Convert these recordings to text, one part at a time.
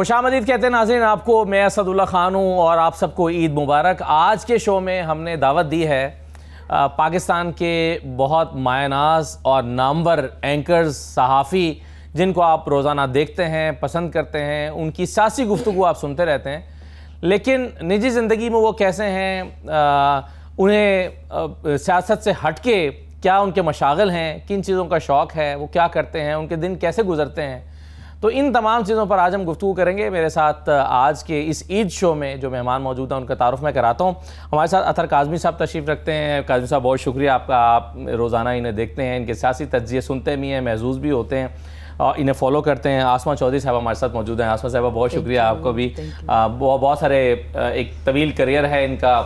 खुश आमदीद कहते हैं नाजरीन आपको मैं असदुल्ला खान हूँ और आप सबको ईद मुबारक। आज के शो में हमने दावत दी है पाकिस्तान के बहुत मायनाज और नामवर एंकर्स सहाफ़ी जिनको आप रोज़ाना देखते हैं पसंद करते हैं उनकी सियासी गुफ्तु आप सुनते रहते हैं। लेकिन निजी ज़िंदगी में वो कैसे हैं आ, उन्हें सियासत से हट के क्या उनके मशागल हैं किन चीज़ों का शौक़ है वो क्या करते हैं उनके दिन कैसे गुजरते हैं तो इन तमाम चीज़ों पर आज हम गुफ्तु करेंगे। मेरे साथ आज के इस ईद शो में जो मेहमान मौजूद हैं, उनका तारफ़ मैं कराता हूँ। हमारे साथ अतर काजमी साहब तशरीफ़ रखते हैं। काजमी साहब, बहुत शुक्रिया आपका। आप रोज़ाना इन्हें देखते हैं, इनके सियासी तजिए सुनते भी हैं, महजूज भी होते हैं। इन्हें फॉलो करते हैं। आसमा चौधरी साहब हमारे साथ मौजूद हैं। आसमा साहब बहुत शुक्रिया आपको भी। बहुत सारे एक तवील करियर है इनका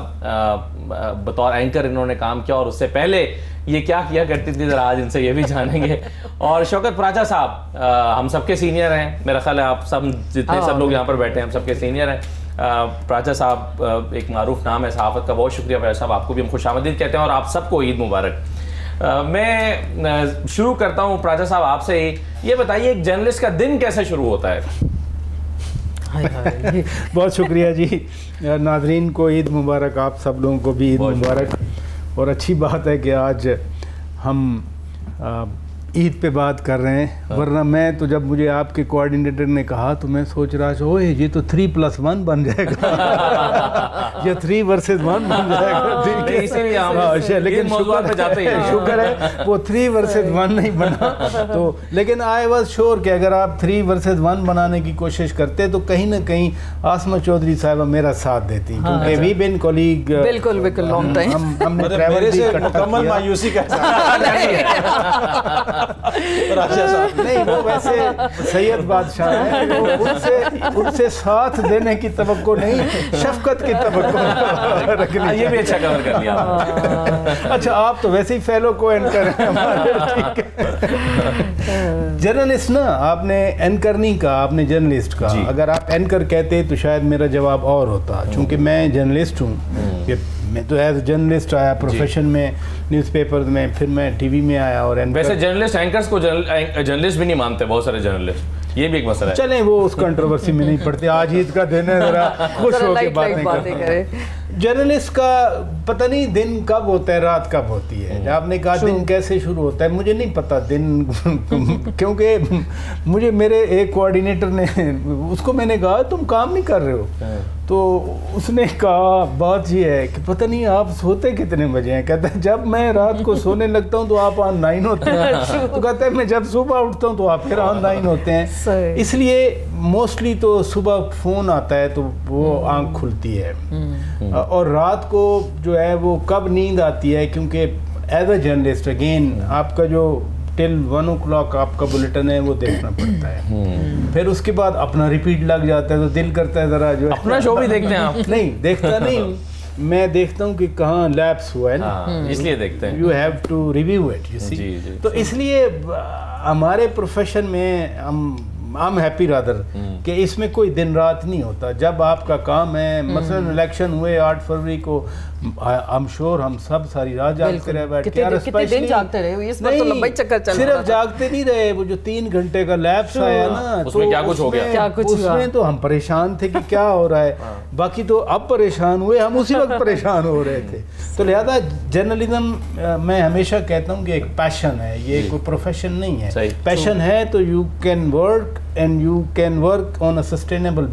बतौर एंकर इन्होंने काम किया और उससे पहले ये क्या किया करती थी ज़रा आज इनसे ये भी जानेंगे। और शौकत प्राचा साहब हम सबके सीनियर हैं। मेरा ख्याल है आप सब जितने सब लोग यहाँ पर बैठे हैं हम सबके सीनियर हैं। प्राचा साहब एक मरूफ नाम है सहाफ़त का बहुत शुक्रिया। प्राचा साहब आपको भी हम खुश आमदीद कहते हैं और आप सबको ईद मुबारक। मैं शुरू करता हूँ प्राचा साहब आपसे ही। ये बताइए एक जर्नलिस्ट का दिन कैसे शुरू होता है? बहुत शुक्रिया जी। नाजरीन को ईद मुबारक आप सब लोगों को भी ईद मुबारक। और अच्छी बात है कि आज हम ईद पे बात कर रहे हैं हाँ। वरना मैं तो जब मुझे आपके कोऑर्डिनेटर ने कहा तो मैं सोच रहा था ओए ये तो थ्री प्लस वन बन जाएगा। ये थ्री वर्सेस वन बन जाएगा हाँ, अच्छा, लेकिन शुक्र जाते शुक्र है वो थ्री वर्सेस वन नहीं बना। तो लेकिन आई वॉज़ श्योर कि अगर आप थ्री वर्सेस वन बनाने की कोशिश करते तो कहीं ना कहीं आसमा चौधरी साहब मेरा साथ देती हाँ, क्योंकि वी बिन कोलीग बिल्कुल बिल्कुल लॉन्ग टाइम हमने ट्रैवल मायूसी का नहीं वो वैसे सैयद बादशाह है उनसे उनसे साथ देने की तवक्को नहीं शफकत की तवक्को रखनी हाँ, ये भी अच्छा कवर कर लिया अच्छा आप तो वैसे ही फेलो को एंकर है जर्नलिस्ट ना आपने एंकर नहीं कहा आपने जर्नलिस्ट कहा। अगर आप एंकर कहते तो शायद मेरा जवाब और होता। चूँकि मैं जर्नलिस्ट हूँ हम्म। मैं। तो एज जर्नलिस्ट आया प्रोफेशन में न्यूज़पेपर में फिर मैं टीवी में आया और वैसे जर्नलिस्ट एंकर्स को जर्नलिस्ट भी नहीं मानते बहुत सारे जर्नलिस्ट ये भी एक मसला है। चलें वो उस कंट्रोवर्सी में नहीं पड़ते। आज ईद का दिन है जरा खुश होकर बातें करें। जर्नलिस्ट का पता नहीं दिन कब होता है रात कब होती है। हम्म। आपने कहा दिन कैसे शुरू होता है मुझे नहीं पता दिन क्योंकि मुझे मेरे एक कोऑर्डिनेटर ने उसको मैंने कहा तुम काम नहीं कर रहे हो? हाँ। तो उसने कहा बात ये है कि पता नहीं आप सोते कितने बजे हैं? कहते हैं जब मैं रात को सोने लगता हूँ तो आप ऑनलाइन होते हैं। तो कहते हैं मैं जब सुबह उठता हूँ तो आप फिर ऑनलाइन होते हैं। इसलिए मोस्टली तो सुबह फ़ोन आता है तो वो हम्म। आँख खुलती है। हम्म। और रात को जो है वो कब नींद आती है? क्योंकि एज अ जर्नलिस्ट अगेन आपका जो टिल वन ओ क्लॉक आपका बुलेटिन है वो देखना पड़ता है। हम्म। फिर उसके बाद अपना रिपीट लग जाता है तो दिल करता है ज़रा जो अपना शो भी देखते हैं आप। नहीं देखता नहीं मैं देखता हूँ कि कहाँ लैप्स हुआ है ना। हाँ, इसलिए देखते हैं। You have to review it you see तो इसलिए हमारे प्रोफेशन में हम आई एम हैप्पी रादर कि इसमें कोई दिन रात नहीं होता जब आपका काम है हम्म। मसलन इलेक्शन हुए आठ फरवरी को आई एम श्योर हम सब सारी रात जागते रहे बैठे तो लंबा चक्कर चल सिर्फ़ जागते नहीं रहे वो जो तीन घंटे का लैप्स आया ना तो क्या कुछ हो गया? क्या कुछ उसमें तो हम परेशान थे कि क्या हो रहा है। हाँ। बाकी तो अब परेशान हुए हम उसी वक्त परेशान हो रहे थे। तो लिहाजा जर्नलिज्म मैं हमेशा कहता हूँ कि एक पैशन है ये कोई प्रोफेशन नहीं है। पैशन है तो you can work and you can work on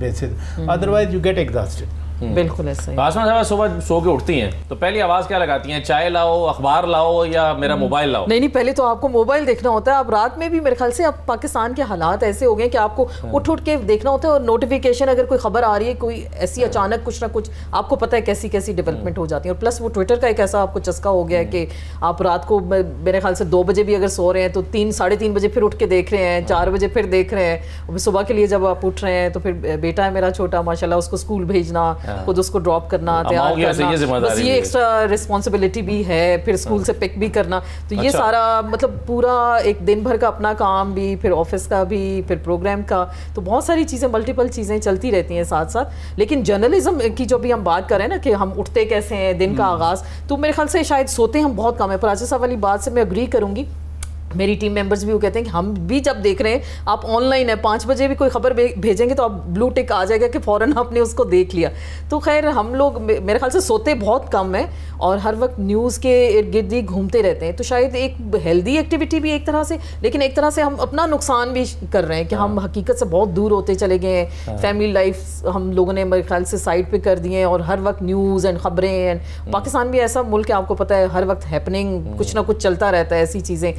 basis. Mm-hmm. Otherwise, you get exhausted. हम्म। बिल्कुल ऐसा आसमान साहब सुबह सो के उठती हैं। तो पहली आवाज़ क्या लगाती हैं? चाय लाओ अखबार लाओ या मेरा हम्म। मोबाइल लाओ? नहीं नहीं पहले तो आपको मोबाइल देखना होता है। आप रात में भी मेरे ख्याल से अब पाकिस्तान के हालात ऐसे हो गए कि आपको हाँ। उठ उठ के देखना होता है और नोटिफिकेशन अगर कोई खबर आ रही है कोई ऐसी हाँ। अचानक कुछ ना कुछ आपको पता है कैसी कैसी डेवलपमेंट हो जाती है। और प्लस वो ट्विटर का एक ऐसा आपको चस्का हो गया है कि आप रात को मेरे ख्याल से दो बजे भी अगर सो रहे हैं तो तीन साढ़े तीन बजे फिर उठ के देख रहे हैं चार बजे फिर देख रहे हैं। सुबह के लिए जब आप उठ रहे हैं तो फिर बेटा है मेरा छोटा माशाल्लाह उसको स्कूल भेजना। हाँ। खुद उसको ड्रॉप करना तैयार करना। बस ये एक्स्ट्रा रिस्पॉन्सिबिलिटी भी है फिर स्कूल से पिक भी करना। तो ये अच्छा। सारा मतलब पूरा एक दिन भर का अपना काम भी फिर ऑफ़िस का भी फिर प्रोग्राम का। तो बहुत सारी चीज़ें मल्टीपल चीज़ें चलती रहती हैं साथ साथ लेकिन जर्नलिज्म की जो भी हम बात कर रहे हैं ना कि हम उठते कैसे हैं दिन का हम्म। आगाज़ तो मेरे ख्याल से शायद सोते हम बहुत कम है प्राचा साहब वाली बात से मैं अग्री करूँगी। मेरी टीम मेंबर्स भी वो कहते हैं कि हम भी जब देख रहे हैं आप ऑनलाइन है पाँच बजे भी कोई खबर भेजेंगे तो आप ब्लू टिक आ जाएगा कि फ़ौरन आपने उसको देख लिया तो खैर हम लोग मेरे ख्याल से सोते बहुत कम हैं और हर वक्त न्यूज़ के इर्द गिर्द ही घूमते रहते हैं तो शायद एक हेल्दी एक्टिविटी भी एक तरह से लेकिन एक तरह से हम अपना नुकसान भी कर रहे हैं कि हम हाँ। हकीकत से बहुत दूर होते चले गए हैं फैमिली हाँ। लाइफ हम लोगों ने मेरे ख्याल से साइड पर कर दिए हैं और हर वक्त न्यूज़ एंड ख़बरें एंड। पाकिस्तान भी ऐसा मुल्क है आपको पता है हर वक्त हैपनिंग हम्म। कुछ ना कुछ चलता रहता है ऐसी चीज़ें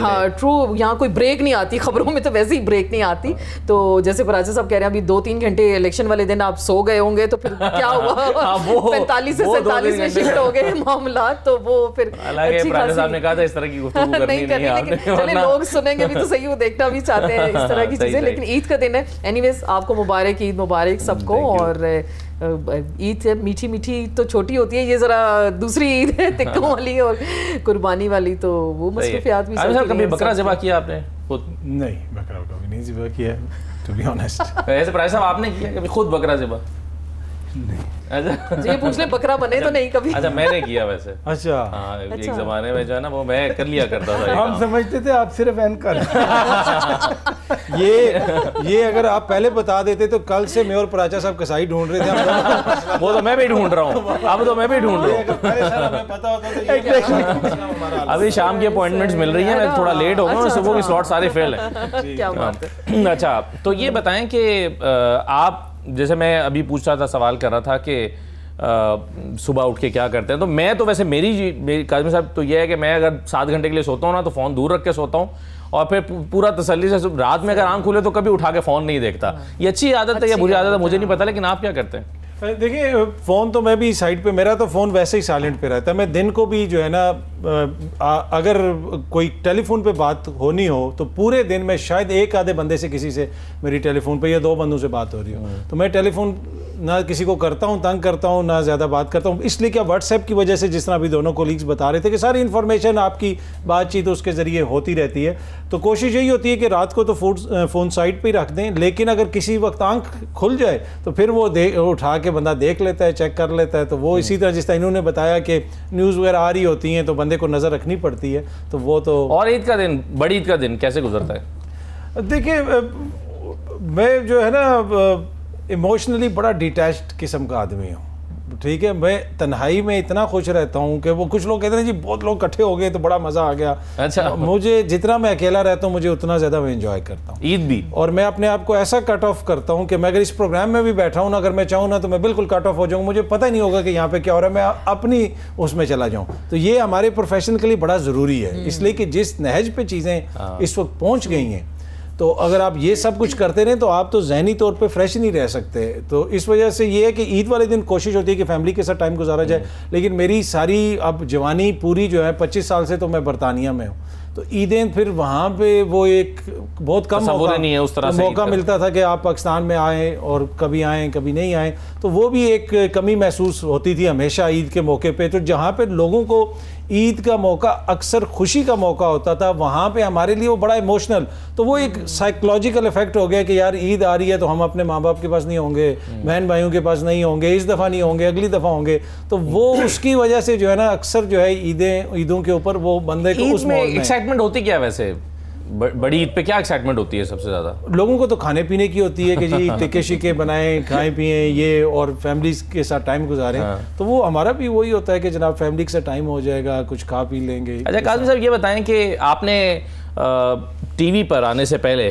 हाँ ट्रू यहाँ कोई ब्रेक नहीं आती खबरों में तो वैसे ही ब्रेक नहीं आती। तो जैसे फराजा साहब कह रहे हैं अभी दो तीन घंटे इलेक्शन वाले दिन आप सो गए होंगे तो फिर क्या हुआ? पैंतालीस से सैंतालीस में शिफ्ट हो गए मामला तो वो फिर साहब ने कहा था इस तरह की नहीं करनी लेकिन चले लोग सुनेंगे भी तो सही वो देखना भी चाहते हैं इस तरह की चीज़ें लेकिन ईद का दिन है। एनीवेज आपको मुबारक ईद मुबारक सबको और ईद है मीठी मीठी तो छोटी होती है ये ज़रा दूसरी ईद है तिक्कों वाली और कुर्बानी वाली तो वो मसरूफियात भी सर कभी बकरा जबा किया आपने? खुद? नहीं बकरा कभी नहीं जबा किया टू बी ऑनेस्ट ऐसे प्राइस साहब आपने किया? कभी खुद बकरा जबा नहीं। अच्छा ये पूछ ले बकरा बने तो नहीं कभी। अच्छा मैंने किया वैसे। अच्छा। हाँ अच्छा। एक जमाने में जो है ना वो मैं कर लिया करता था हम समझते थे आप सिर्फ़ एंकर ये ये अगर आप पहले बता देते तो कल से मैं और प्राचा साहब कसाई ढूंढ रहे थे। वो तो मैं भी ढूंढ रहा हूँ। अब तो मैं भी ढूंढ रहा हूँ। अभी शाम की अपॉइंटमेंट्स मिल रही है मैं थोड़ा लेट हो गया सुबह की स्लॉट सारे फेल है। अच्छा तो ये बताएँ कि आप जैसे मैं अभी पूछ रहा था सवाल कर रहा था कि सुबह उठ के क्या करते हैं? तो मैं तो वैसे मेरी मेरी काजमी साहब तो यह है कि मैं अगर सात घंटे के लिए सोता हूँ ना तो फ़ोन दूर रख के सोता हूँ और फिर पूरा तसल्ली से रात में अगर आँख खुले तो कभी उठा के फ़ोन नहीं देखता। ये अच्छी आदत है या बुरी आदत है मुझे नहीं पता लेकिन आप क्या करते हैं? देखिए फ़ोन तो मैं भी साइड पे मेरा तो फ़ोन वैसे ही साइलेंट पे रहता है मैं दिन को भी जो है ना अगर कोई टेलीफोन पे बात होनी हो तो पूरे दिन मैं शायद एक आधे बंदे से किसी से मेरी टेलीफोन पे या दो बंदों से बात हो रही हो हाँ। तो मैं टेलीफोन ना किसी को करता हूँ तंग करता हूँ ना ज़्यादा बात करता हूँ। इसलिए क्या व्हाट्सएप की वजह से जिस तरह अभी दोनों कोलीग्स बता रहे थे कि सारी इन्फॉर्मेशन आपकी बातचीत उसके ज़रिए होती रहती है तो कोशिश यही होती है कि रात को तो फ़ूड फ़ोन साइड पर ही रख दें लेकिन अगर किसी वक्त आँख खुल जाए तो फिर वो दे उठा के बंदा देख लेता है चेक कर लेता है तो वो इसी तरह जिस तरह इन्होंने बताया कि न्यूज़ वगैरह आ रही होती हैं तो बंदे को नज़र रखनी पड़ती है तो वो तो और ईद का दिन बड़ी ईद का दिन कैसे गुजरता है? देखिए मैं जो है ना इमोशनली बड़ा डिटैच्ड किस्म का आदमी हूँ। ठीक है मैं तन्हाई में इतना खुश रहता हूँ कि वो कुछ लोग कहते हैं जी बहुत लोग इकट्ठे हो गए तो बड़ा मज़ा आ गया। अच्छा। मुझे जितना मैं अकेला रहता हूँ मुझे उतना ज़्यादा मैं इंजॉय करता हूँ। ईद भी। और मैं अपने आप को ऐसा कट ऑफ़ करता हूँ कि मैं अगर इस प्रोग्राम में भी बैठा हूँ ना अगर मैं चाहूँ ना तो मैं बिल्कुल कट ऑफ़ हो जाऊँ। मुझे पता ही नहीं होगा कि यहाँ पे क्या हो रहा है मैं अपनी उसमें चला जाऊँ। तो ये हमारे प्रोफेशन के लिए बड़ा ज़रूरी है। इसलिए कि जिस नहज पे चीज़ें हाँ। इस वक्त पहुँच गई हैं तो अगर आप ये सब कुछ करते रहें तो आप तो जहनी तौर पे फ्रेश नहीं रह सकते। तो इस वजह से ये है कि ईद वाले दिन कोशिश होती है कि फैमिली के साथ टाइम गुजारा जाए। लेकिन मेरी सारी अब जवानी पूरी जो है पच्चीस साल से तो मैं बरतानिया में हूँ। तो ईदें फिर वहाँ पे वो एक बहुत कम मौका नहीं है उस तरह तो से मौका मिलता था कि आप पाकिस्तान में आए और कभी आए कभी नहीं आए। तो वो भी एक कमी महसूस होती थी हमेशा ईद के मौके पे। तो जहाँ पे लोगों को ईद का मौका अक्सर खुशी का मौका होता था वहाँ पे हमारे लिए वो बड़ा इमोशनल तो वो एक साइकोलॉजिकल इफ़ेक्ट हो गया कि यार ईद आ रही है तो हम अपने माँ बाप के पास नहीं होंगे बहन भाइयों के पास नहीं होंगे इस दफ़ा नहीं होंगे अगली दफ़ा होंगे। तो वो उसकी वजह से जो है ना अक्सर जो है ईदें ईदों के ऊपर वो बंदे को उसमें एक्साइटमेंट होती क्या वैसे? बड़ी ईद पे क्या एक्साइटमेंट होती है सबसे ज़्यादा? लोगों को तो खाने पीने की होती है कि जी टिके शिके बनाएँ खाएँ पिए ये और फैमिली के साथ टाइम गुजारें। हाँ। तो वो हमारा भी वही होता है कि जनाब फैमिली के साथ टाइम हो जाएगा कुछ खा पी लेंगे। अच्छा काजम साहब ये बताएँ कि आपने टीवी पर आने से पहले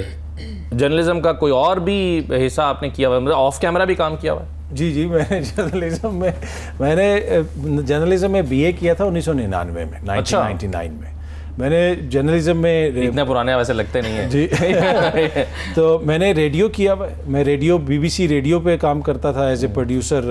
जर्नलिज्म का कोई और भी हिस्सा आपने किया हुआ मतलब ऑफ़ कैमरा भी काम किया हुआ है? जी जी मैंने जर्नलिज्म में मैंने जर्नलिज्म में बीए किया था उन्नीस सौ निन्यानवे में नाइनटीन अच्छा। नाइन्टी नाइन में। मैंने जर्नलिज्म में इतने पुराने वैसे लगते नहीं है। जी। तो मैंने रेडियो किया मैं रेडियो बीबीसी रेडियो पे काम करता था एज ए प्रोड्यूसर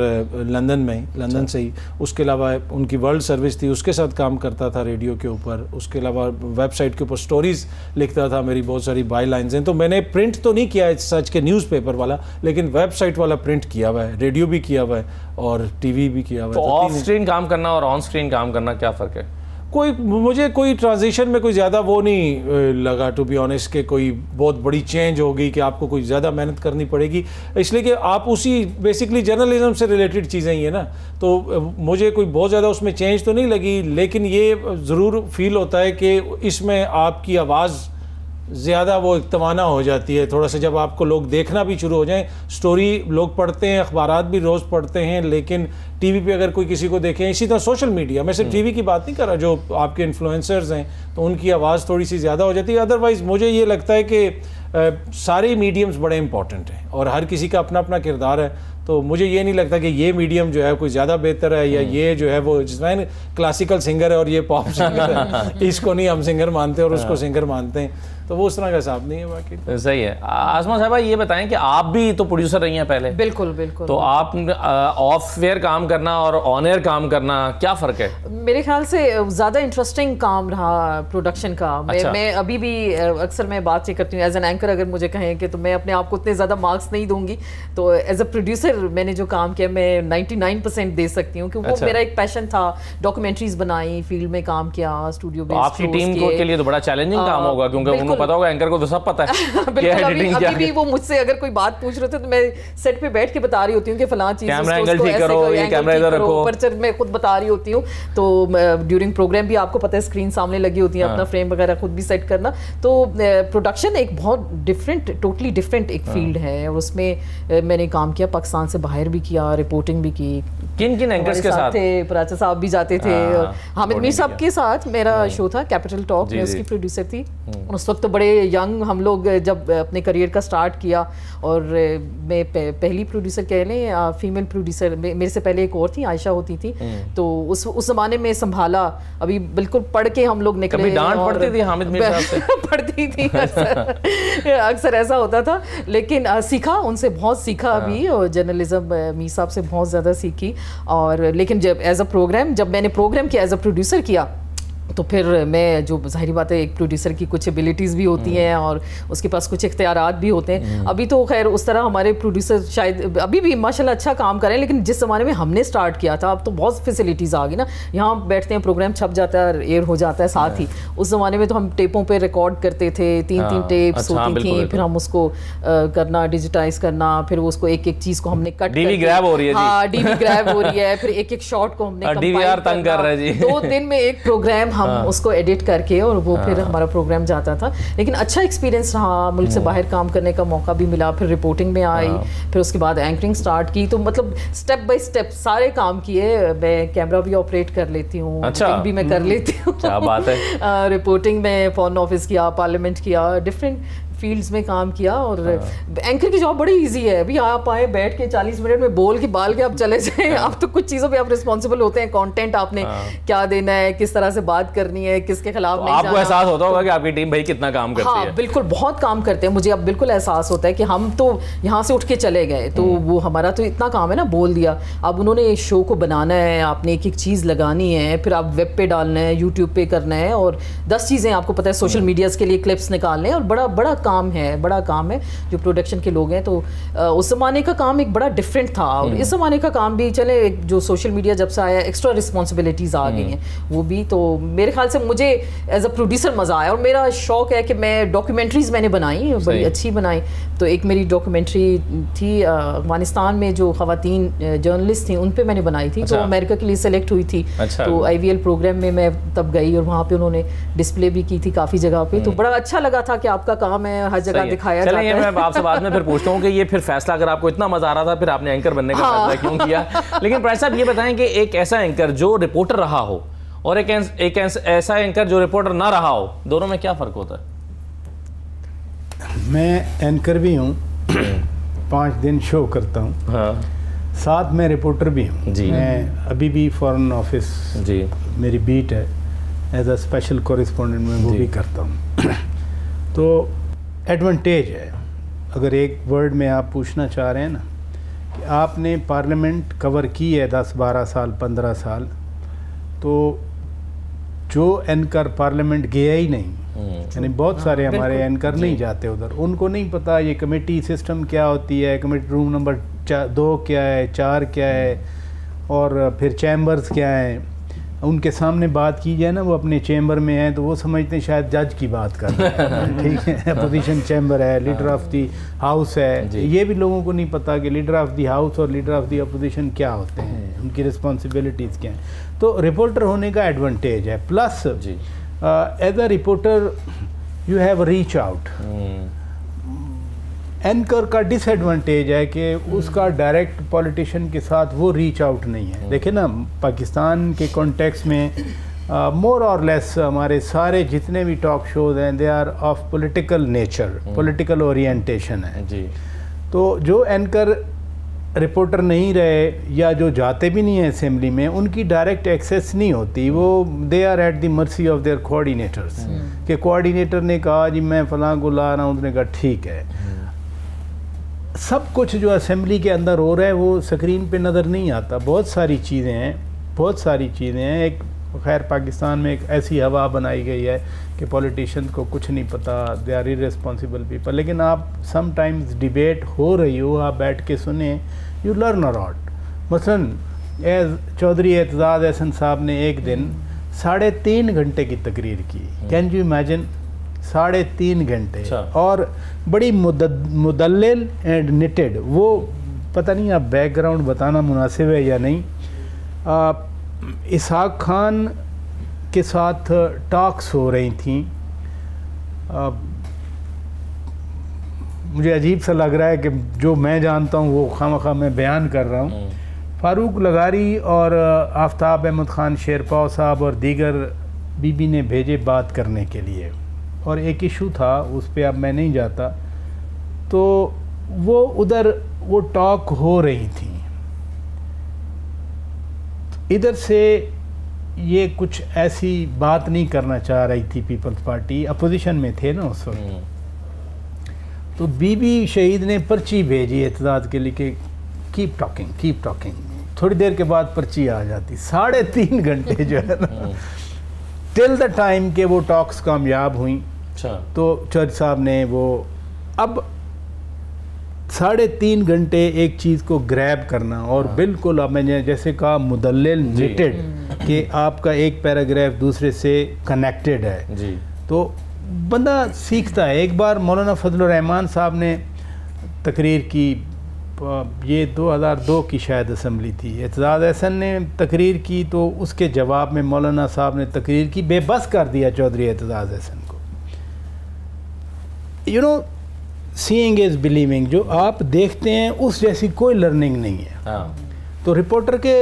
लंदन में लंदन अच्छा। से ही। उसके अलावा उनकी वर्ल्ड सर्विस थी उसके साथ काम करता था रेडियो के ऊपर। उसके अलावा वेबसाइट के ऊपर स्टोरीज लिखता था मेरी बहुत सारी बाई लाइन्स हैं। तो मैंने प्रिंट तो नहीं किया सच के न्यूज़पेपर वाला लेकिन वेबसाइट वाला प्रिंट किया हुआ है रेडियो भी किया हुआ है और टीवी भी किया हुआ है। तो ऑफ़ स्क्रीन काम करना और ऑन स्क्रीन काम करना क्या फ़र्क है? कोई, मुझे कोई ट्रांजिशन में कोई ज़्यादा वो नहीं लगा टू बी ऑनेस्ट के कोई बहुत बड़ी चेंज होगी, कि आपको कोई ज़्यादा मेहनत करनी पड़ेगी। इसलिए कि आप उसी बेसिकली जर्नलिज्म से रिलेटेड चीज़ें ही है ना। तो मुझे कोई बहुत ज़्यादा उसमें चेंज तो नहीं लगी, लेकिन ये ज़रूर फील होता है कि इसमें आपकी आवाज़ ज़्यादा वो इकतवाना हो जाती है। थोड़ा सा जब आपको लोग देखना भी शुरू हो जाए स्टोरी लोग पढ़ते हैं अखबार भी रोज़ पढ़ते हैं लेकिन टीवी पे अगर कोई किसी को देखें इसी तरह सोशल मीडिया मैं सिर्फ़ टीवी की बात नहीं कर रहा जो आपके इन्फ्लुएंसर्स हैं तो उनकी आवाज़ थोड़ी सी ज़्यादा हो जाती है। अदरवाइज़ मुझे ये लगता है कि सारे मीडियम्स बड़े इंपॉर्टेंट हैं और हर किसी का अपना अपना किरदार है। तो मुझे ये नहीं लगता कि ये मीडियम जो है कोई ज़्यादा बेहतर है या हम्म। ये जो है वो जिसमें क्लासिकल सिंगर है और ये पॉप सिंगर है। इसको नहीं हम सिंगर मानते और उसको सिंगर हाँ। मानते हैं। तो वो उस तरह का हिसाब नहीं है बाकी। तो सही है। आसमा साहब ये बताएँ कि आप भी तो प्रोड्यूसर रही हैं पहले। बिल्कुल बिल्कुल। तो आप ऑफ़ वेयर काम करना और ऑन एयर काम करना क्या फ़र्क है? मेरे ख्याल से ज़्यादा इंटरेस्टिंग काम रहा प्रोडक्शन का। अच्छा। मैं मैं अभी भी अक्सर मैं बात ये करती हूँ। एज एन एंकर अगर मुझे कहें कि तो मैं अपने आप को उतने ज़्यादा मार्क्स नहीं दूँगी तो एज अ प्रोड्यूसर मैंने जो काम किया मैं 99 परसेंट दे सकती हूँ क्योंकि अच्छा। वो मेरा एक पैशन था। डॉक्यूमेंट्रीज बनाई फ़ील्ड में काम किया स्टूडियो तो आपकी टीम के लिए तो बड़ा चैलेंजिंग काम होगा क्योंकि पता होगा एंकर को तो सब पता है। बिल्कुल अभी, अभी भी वो मुझसे अगर कोई बात पूछ रहे थे तो मैं सेट पे बैठ के बता रही होती हूँ कि फलां चीज़ कैमरा एंगल ठीक करो ये कैमरा इधर रखो। पर मैं खुद बता रही होती हूँ। तो ड्यूरिंग प्रोग्राम भी आपको पता है स्क्रीन सामने लगी होती है अपना फ्रेम वगैरह खुद भी सेट करना। तो प्रोडक्शन एक बहुत डिफरेंट टोटली डिफरेंट एक फ़ील्ड है। और उसमें मैंने काम किया पाकिस्तान से बाहर भी किया रिपोर्टिंग भी की। किन किन एंकर्स के साथ थे प्राचा साहब भी जाते थे हामिद मीर साहब के साथ मेरा शो था कैपिटल टॉक मैं उसकी प्रोड्यूसर थी। उस वक्त तो बड़े यंग हम लोग जब अपने करियर का स्टार्ट किया और मैं पहली प्रोड्यूसर कह लें फीमेल प्रोड्यूसर मेरे से पहले एक और थी आयशा होती थी। हम्म। तो उस उस ज़माने में संभाला। अभी बिल्कुल पढ़ के हम लोग निकले डांट पड़ती थी हामिद से? पढ़ती थी अक्सर। ऐसा होता था। लेकिन सीखा उनसे बहुत सीखा हाँ। अभी और जर्नलिज्म मी साहब से बहुत ज़्यादा सीखी। और लेकिन जब एज अ प्रोग्राम जब मैंने प्रोग्राम किया एज अ प्रोड्यूसर किया तो फिर मैं जो ज़ाहिर बात है एक प्रोड्यूसर की कुछ एबिलिटीज़ भी होती हैं और उसके पास कुछ इख्तियार भी होते हैं। हम्म। अभी तो खैर उस तरह हमारे प्रोड्यूसर शायद अभी भी माशाल्लाह अच्छा काम करें लेकिन जिस ज़माने में हमने स्टार्ट किया था अब तो बहुत फैसिलिटीज़ आ गई ना। यहाँ बैठते हैं प्रोग्राम छप जाता है एयर हो जाता है साथ ही। हाँ। उस ज़माने में तो हम टेपों पर रिकॉर्ड करते थे तीन तीन टेप्स हाँ, होती थी फिर हम उसको करना डिजिटाइज करना फिर उसको एक एक चीज़ को हमने कट ग्रैब हो रही है हाँ डीवी ग्रैब हो रही है फिर एक एक शॉट को हमने हाँ, दो दिन में एक प्रोग्राम हम हाँ। उसको एडिट करके और वो फिर हाँ। हमारा प्रोग्राम जाता था लेकिन अच्छा एक्सपीरियंस रहा मुल्क से हाँ। बाहर काम करने का मौका भी मिला फिर रिपोर्टिंग में आई फिर उसके बाद एंकरिंग स्टार्ट की तो मतलब स्टेप बाई स्टेप सारे काम किए मैं कैमरा भी ऑपरेट कर लेती हूँ अच्छा भी मैं कर हम्म। लेती हूँ रिपोर्टिंग में फॉरन ऑफ़िस किया पार्लियामेंट किया डिफरेंट फील्ड्स में काम किया और एंकर हाँ। की जॉब बड़ी इजी है अभी आप आए बैठ के 40 मिनट में बोल के बाल के आप चले जाए हाँ। आप तो कुछ चीज़ों पे आप रिस्पॉन्सिबल होते हैं कंटेंट आपने हाँ। क्या देना है किस तरह से बात करनी है किसके खिलाफ तो आपको एहसास होता होगा कि आपकी टीम भाई कितना काम करती हाँ, है बिल्कुल बहुत काम करते हैं मुझे अब बिल्कुल एहसास होता है कि हम तो यहाँ से उठ के चले गए तो हम्म। वो हमारा तो इतना काम है ना बोल दिया अब उन्होंने शो को बनाना है आपने एक एक चीज़ लगानी है फिर आप वेब पे डालना है यूट्यूब पे करना है और दस चीज़ें आपको पता है सोशल मीडियाज़ हम्म। के लिए क्लिप्स निकालने और बड़ा बड़ा काम है बड़ा काम है जो प्रोडक्शन के लोग हैं तो उस ज़माने का काम एक बड़ा डिफरेंट था और इस ज़माने का काम भी चले जो सोशल मीडिया जब से आया एक्स्ट्रा रिस्पॉन्सिबिलिटीज़ आ गई हैं हम्म। वो भी तो मेरे ख्याल से मुझे एज अ प्रोड्यूसर मज़ा आया और मेरा शौक है कि मैं डॉक्यूमेंट्रीज़ मैंने बनाई बड़ी अच्छी बनाई तो एक मेरी डॉक्यूमेंट्री थी अफ़गानिस्तान में जो खातन जर्नलिस्ट थी उन पर मैंने बनाई थी तो। अमेरिका के लिए सेलेक्ट हुई थी अच्छा। तो आईवीएल प्रोग्राम में मैं तब गई और वहाँ पर उन्होंने डिस्प्ले भी की थी काफ़ी जगह पर तो हम्म। बड़ा अच्छा लगा था कि आपका काम है हर जगह दिखाया चलें ये मैं आपसे बाद में फिर पूछता हूँ कि ये फिर फैसला अगर आपको इतना मज़ा आ रहा था फिर आपने एंकर बनने का हाँ। फैसला क्यों किया? लेकिन प्राय साहब ये बताएँ कि एक ऐसा एंकर जो रिपोर्टर रहा हो और एक एक ऐसा एंकर जो रिपोर्टर ना रहा हो दोनों में क्या फ़र्क होता है? मैं एंकर भी हूँ पाँच दिन शो करता हूँ। हाँ। साथ में रिपोर्टर भी हूँ। मैं अभी भी फॉरेन ऑफ़िस जी। मेरी बीट है एज अ स्पेशल कॉरेस्पॉन्डेंट में वो भी करता हूँ। तो एडवांटेज है। अगर एक वर्ड में आप पूछना चाह रहे हैं ना कि आपने पार्लियामेंट कवर की है दस बारह साल पंद्रह साल तो जो एनकर पार्लियामेंट गया ही नहीं हम्म। यानी बहुत हाँ, सारे हमारे एनकर नहीं जाते उधर। उनको नहीं पता ये कमेटी सिस्टम क्या होती है कमेटी रूम नंबर दो क्या है चार क्या है और फिर चैम्बर्स क्या है उनके सामने बात की जाए ना वो अपने चैम्बर में हैं तो वो समझते हैं शायद जज की बात कर रहे हैं। ठीक है अपोजिशन चैम्बर है लीडर ऑफ़ दी हाउस है। ये भी लोगों को नहीं पता कि लीडर ऑफ़ दी हाउस और लीडर ऑफ़ दी अपोजिशन क्या होते हैं उनकी रिस्पॉन्सिबिलिटीज़ क्या हैं। तो रिपोर्टर होने का एडवांटेज है। Plus as a reporter you have reach out anchor का डिसएडवांटेज है कि उसका डायरेक्ट पॉलिटिशियन के साथ वो रीच आउट नहीं है। हम्म। देखिए ना पाकिस्तान के कॉन्टेक्स में मोर और लेस हमारे सारे जितने भी टॉक शोज़ हैं they are of political nature political orientation है। जी। तो जो एंकर रिपोर्टर नहीं रहे या जो जाते भी नहीं हैं असम्बली में उनकी डायरेक्ट एक्सेस नहीं होती। वो they are at the mercy of their coordinators के कोऑर्डिनेटर ने कहा जी मैं फलां को ला रहा हूँ उसने कहा ठीक है। हम्म। सब कुछ जो असेंबली के अंदर हो रहा है वो स्क्रीन पे नज़र नहीं आता। बहुत सारी चीज़ें हैं बहुत सारी चीज़ें हैं। एक खैर पाकिस्तान में एक ऐसी हवा बनाई गई है कि पॉलिटिशन को कुछ नहीं पता दे आर रिस्पॉन्सिबल पीपल लेकिन आप समटाइम्स डिबेट हो रही हो आप बैठ के सुने यू लर्न अराउट मसलन एज चौधरी एतजाज़ एहसन साहब ने एक दिन साढ़े तीन घंटे की तकरीर की। कैन यू इमेजिन साढ़े तीन घंटे। अच्छा। और बड़ी मुदल एंड निटेड वो पता नहीं आप बैकग्राउंड बताना मुनासिब है या नहीं। इसहाक खान के साथ टॉक्स हो रही थी। आ, मुझे अजीब सा लग रहा है कि जो मैं जानता हूँ वो खाम खा मैं बयान कर रहा हूँ। हम्म। फारूक लगारी और आफ्ताब अहमद ख़ान शेरपाव साहब और दीगर बीबी ने भेजे बात करने के लिए। और एक इशू था उस पर अब मैं नहीं जाता। तो वो उधर वो टॉक हो रही थी। इधर से ये कुछ ऐसी बात नहीं करना चाह रही थी पीपल्स पार्टी अपोजिशन में थे ना उस वक्त। हम्म। तो बीबी शहीद ने पर्ची भेजी एतजाज के लिए कि कीप टॉकिंग कीप टॉकिंग थोड़ी देर के बाद पर्ची आ जाती। साढ़े तीन घंटे जो है ना। टिल द टाइम के वो टॉक्स कामयाब हुई। अच्छा। तो चर्च साहब ने वो अब साढ़े तीन घंटे एक चीज़ को ग्रैब करना और हाँ। बिल्कुल अब मैंने जैसे कहा मुदल निटेड कि आपका एक पैराग्राफ दूसरे से कनेक्टेड है। जी। तो बंदा सीखता है। एक बार मौलाना फजल रहमान साहब ने तकरीर की ये 2002 की शायद असम्बली थी। एतजाज़ एहसन ने तकरीर की तो उसके जवाब में मौलाना साहब ने तकरीर की बेबस कर दिया Chaudhry Aitzaz Ahsan you know seeing is believing जो आप देखते हैं उस जैसी कोई लर्निंग नहीं है। हाँ। तो रिपोर्टर के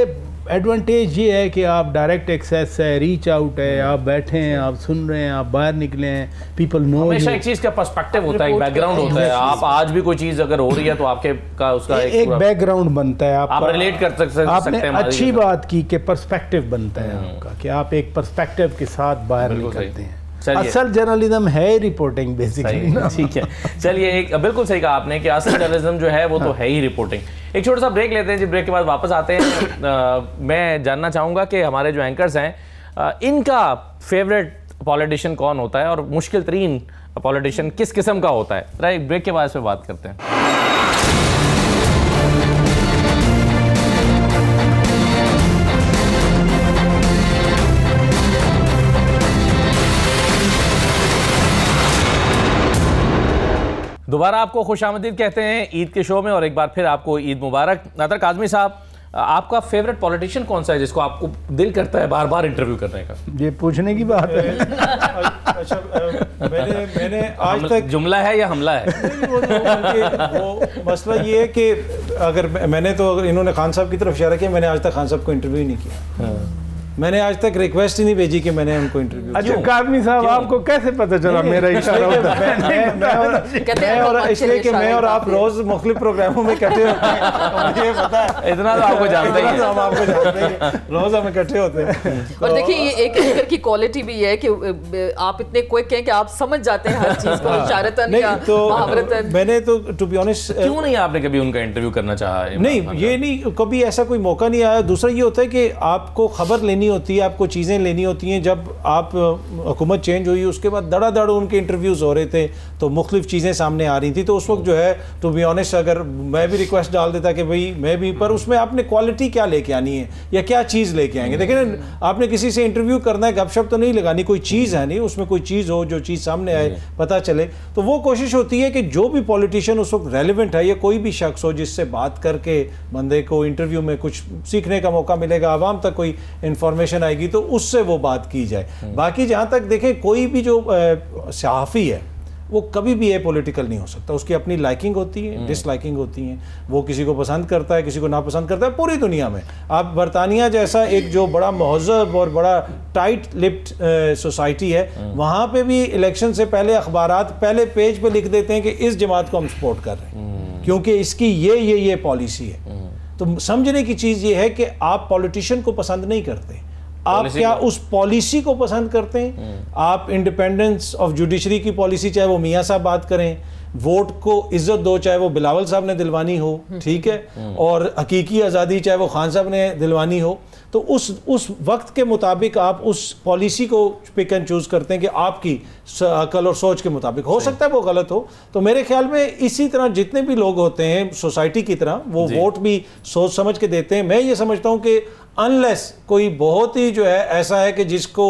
एडवांटेज ये है कि आप डायरेक्ट एक्सेस है रीच आउट है आप बैठे हैं आप सुन रहे हैं आप बाहर निकले हैं पीपल नो हमेशा एक चीज़ का पर्सपेक्टिव होता है बैकग्राउंड होता है। आप आज भी कोई चीज़ अगर हो रही है तो आपके का उसका एक, एक बैकग्राउंड बनता है आप आप रिलेट कर सकते हैं आपने अच्छी बात की कि पर्सपेक्टिव बनता है हम्म। आपका कि आप एक पर्सपेक्टिव के साथ बाहर निकलते हैं। असल जर्नलिज्म है रिपोर्टिंग बेसिकली ठीक है। चलिए एक बिल्कुल सही कहा आपने कि असल जर्नलिज्म जो है वो तो हाँ। है ही रिपोर्टिंग एक छोटा सा ब्रेक लेते हैं जी ब्रेक के बाद वापस आते हैं। आ, मैं जानना चाहूँगा कि हमारे जो एंकर्स हैं इनका फेवरेट पॉलिटिशियन कौन होता है और मुश्किल तरीन पॉलिटिशियन किस किस्म का होता है? राइट ब्रेक के बाद इस पर बात करते हैं। दोबारा आपको खुश आमदीद कहते हैं ईद के शो में और एक बार फिर आपको ईद मुबारक। नातर काजमी साहब आपका फेवरेट पॉलिटिशियन कौन सा है जिसको आपको दिल करता है बार बार इंटरव्यू करने का? ये पूछने की बात है। अच्छा मैंने मैंने आज तक जुमला है या हमला है? वो, तो वो मसला ये है कि अगर मैंने तो अगर इन्होंने खान साहब की तरफ़ इशारा किया मैंने आज तक खान साहब को इंटरव्यू ही नहीं किया। हाँ। मैंने आज तक रिक्वेस्ट ही नहीं भेजी कि मैंने उनको इंटरव्यू अच्छा कादमी साहब आपको कैसे पता चला मेरा इशारा होता है? मैं और इसलिए कि मैं और आप रोज मुख्तलिफ़ प्रोग्रामों में इकट्ठे होते हैं। मुझे पता है इतना तो आपको जानते हैं हम आपको जानते हैं रोज हम इकट्ठे होते हैं। और देखिए ये एक एंकर की क्वालिटी भी है कि आप इतने क्विक हैं कि आप समझ जाते हैं हर चीज़ को हाँ। इशारतन या तो महावरतन। मैंने तो टू बी ऑनेस्ट क्यों नहीं आपने कभी उनका इंटरव्यू करना चाहा? नहीं ये नहीं कभी ऐसा कोई मौका नहीं आया। दूसरा ये होता है कि आपको खबर लेनी करनी होती है आपको चीज़ें लेनी होती हैं। जब आप हुकूमत चेंज हुई उसके बाद दड़ा दड़ उनके इंटरव्यूज़ हो रहे थे तो मुख्तलिफ़ चीज़ें सामने आ रही थी। तो उस वक्त जो है टू बी ऑनेस्ट अगर मैं भी रिक्वेस्ट डाल देता कि भाई मैं भी पर उसमें आपने क्वालिटी क्या लेके आनी है या क्या चीज़ लेके आएँगे? देखिए आपने किसी से इंटरव्यू करना है गपशप तो नहीं लगानी कोई चीज़ है नहीं उसमें कोई चीज़ हो जो चीज़ सामने आए पता चले। तो वो कोशिश होती है कि जो भी पॉलिटिशियन उस वक्त रेलिवेंट है या कोई भी शख्स हो जिससे बात करके बंदे को इंटरव्यू में कुछ सीखने का मौका मिलेगा आवाम तक कोई इंफॉर्मेशन आएगी तो उससे वो बात की जाए। हम्म। बाकी जहाँ तक देखें कोई भी जो सहाफ़ी है वो कभी भी ए पॉलिटिकल नहीं हो सकता। उसकी अपनी लाइकिंग होती है डिसलाइकिंग हम्म। होती है। वो किसी को पसंद करता है किसी को नापसंद करता है पूरी दुनिया में। आप बरतानिया जैसा एक जो बड़ा महजब और बड़ा टाइट लिप्ट सोसाइटी है हम्म। वहाँ पे भी इलेक्शन से पहले अखबार पहले पेज पे लिख देते हैं कि इस जमात को हम सपोर्ट कर रहे हैं। क्योंकि इसकी ये ये ये पॉलिसी है। तो समझने की चीज़ ये है कि आप पॉलिटिशियन को पसंद नहीं करते। आप क्या उस पॉलिसी को पसंद करते हैं? हम्म। आप इंडिपेंडेंस ऑफ़ जुडिशरी की पॉलिसी चाहे वो मियाँ साहब बात करें वोट को इज़्ज़त दो चाहे वो बिलावल साहब ने दिलवानी हो हम्म। ठीक है? हम्म। और हकीकी आज़ादी चाहे वो खान साहब ने दिलवानी हो। तो उस उस वक्त के मुताबिक आप उस पॉलिसी को पिक एंड चूज़ करते हैं कि आपकी अकल और सोच के मुताबिक हो सकता है वो गलत हो। तो मेरे ख्याल में इसी तरह जितने भी लोग होते हैं सोसाइटी की तरह वो वोट भी सोच समझ के देते हैं। मैं ये समझता हूँ कि अनलेस कोई बहुत ही जो है ऐसा है कि जिसको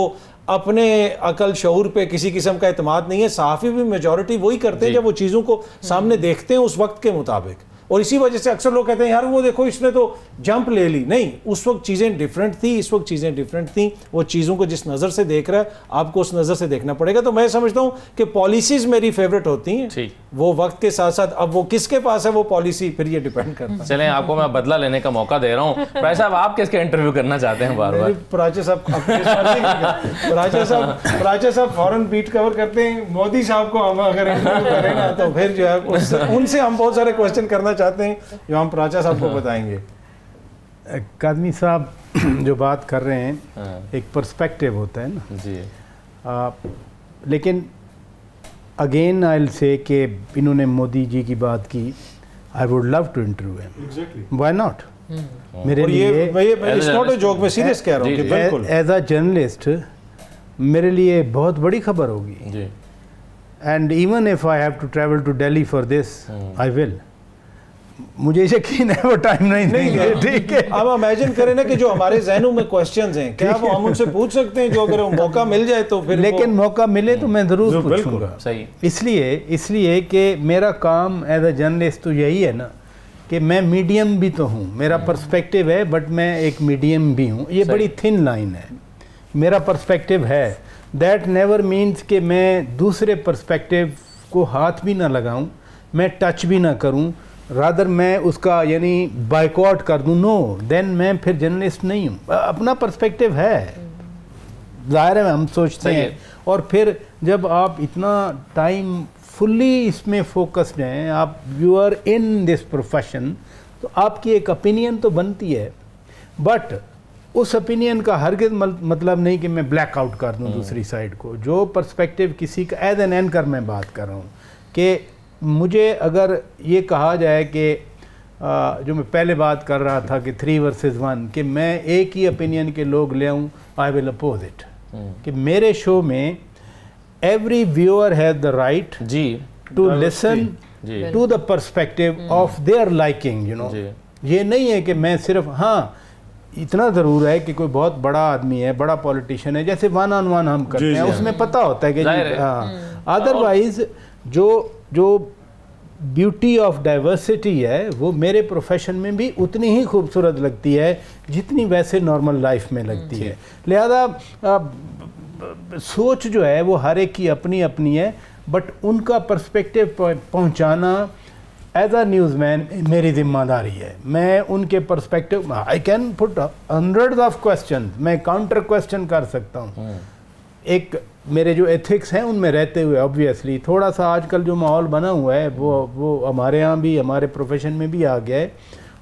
अपने अकल शूर पे किसी किस्म का अतमाद नहीं है साफ़ी भी मेजोरिटी वही करते हैं जब वो चीज़ों को सामने देखते हैं उस वक्त के मुताबिक। और इसी वजह से अक्सर लोग कहते हैं यार वो देखो इसने तो जंप ले ली। नहीं उस वक्त चीज़ें डिफरेंट थी इस वक्त चीज़ें डिफरेंट थी। वो चीज़ों को जिस नज़र से देख रहा है आपको उस नज़र से देखना पड़ेगा। तो मैं समझता हूँ कि पॉलिसीज़ मेरी फेवरेट होती हैं। वो वक्त के साथ साथ अब वो किसके पास है वो पॉलिसी फिर ये डिपेंड करता है। चलें आपको मैं बदला लेने का मौका दे रहा हूँ। भाई साहब आप किसके इंटरव्यू करना चाहते हैं बार बार प्राचा साहब प्राचा साहब प्राचा साहब फॉरन बीट कवर करते हैं। मोदी साहब को हम अगर इंटरव्यू करें ना तो फिर जो है उनसे हम बहुत सारे क्वेश्चन करना चाहते हैं जो हम प्राचा साहब को बताएँगे। कादमी साहब जो बात कर रहे हैं हाँ। एक पर्सपेक्टिव होता है ना। जी। आ, लेकिन अगेन आई से कि इन्होंने मोदी जी की बात की I would love to interview why not मेरे लिए जोक में सीरियस कह रहा हूँ बिल्कुल। एज अ जर्नलिस्ट मेरे लिए बहुत बड़ी खबर होगी। And even if I have to travel to Delhi for this I will मुझे यकीन है वो टाइम नहीं देंगे ठीक है। अब इमेजिन करें ना कि जो हमारे जहनों में क्वेश्चंस हैं क्या वो हम उनसे पूछ सकते हैं जो अगर मौका मिल जाए तो फिर लेकिन मौका मिले तो मैं ज़रूर पूछूँगा। सही। इसलिए इसलिए कि मेरा काम एज अ जर्नलिस्ट तो यही है ना कि मैं मीडियम भी तो हूँ मेरा पर्सपेक्टिव है बट मैं एक मीडियम भी हूँ। ये बड़ी थिन लाइन है। मेरा पर्सपेक्टिव है। दैट नेवर मीन्स कि मैं दूसरे पर्सपेक्टिव को हाथ भी ना लगाऊँ मैं टच भी ना करूँ रादर मैं उसका यानी बाइकआउट कर दूँ नो देन मैं फिर जर्नलिस्ट नहीं हूँ। अपना पर्सपेक्टिव है। ज़ाहिर है हम सोचते हैं। और फिर जब आप इतना टाइम फुल्ली इसमें फोकस्ड हैं आप you are in this profession तो आपकी एक ओपिनियन तो बनती है। बट उस ओपिनियन का हर मतलब नहीं कि मैं ब्लैक आउट कर दूँ दूसरी साइड को। जो पर्सपेक्टिव किसी का एज एन एंकर मैं बात कर रहा हूँ कि मुझे अगर ये कहा जाए कि जो मैं पहले बात कर रहा था कि थ्री वर्सेस वन कि मैं एक ही ओपिनियन के लोग ले आऊँ आई विल अपोज इट कि मेरे शो में every viewer has the right ji. To listen to the perspective of their liking you know ये नहीं है कि मैं सिर्फ़ हाँ इतना ज़रूर है कि कोई बहुत बड़ा आदमी है बड़ा पॉलिटिशियन है जैसे वन ऑन वन हम करते हैं उसमें पता होता है कि हाँ। अदरवाइज़ जो जो ब्यूटी ऑफ़ डाइवर्सिटी है वो मेरे प्रोफेशन में भी उतनी ही खूबसूरत लगती है जितनी वैसे नॉर्मल लाइफ में लगती है। लिहाजा सोच जो है वो हर एक की अपनी अपनी है बट उनका पर्सपेक्टिव पहुंचाना एज अ न्यूज़मैन मेरी ज़िम्मेदारी है। मैं उनके perspective I can put hundred of question मैं काउंटर क्वेश्चन कर सकता हूँ। हम्म। एक मेरे जो एथिक्स हैं, उनमें रहते हुए ऑब्वियसली थोड़ा सा आजकल जो माहौल बना हुआ है, वो वो हमारे यहाँ भी, हमारे प्रोफेशन में भी आ गया है।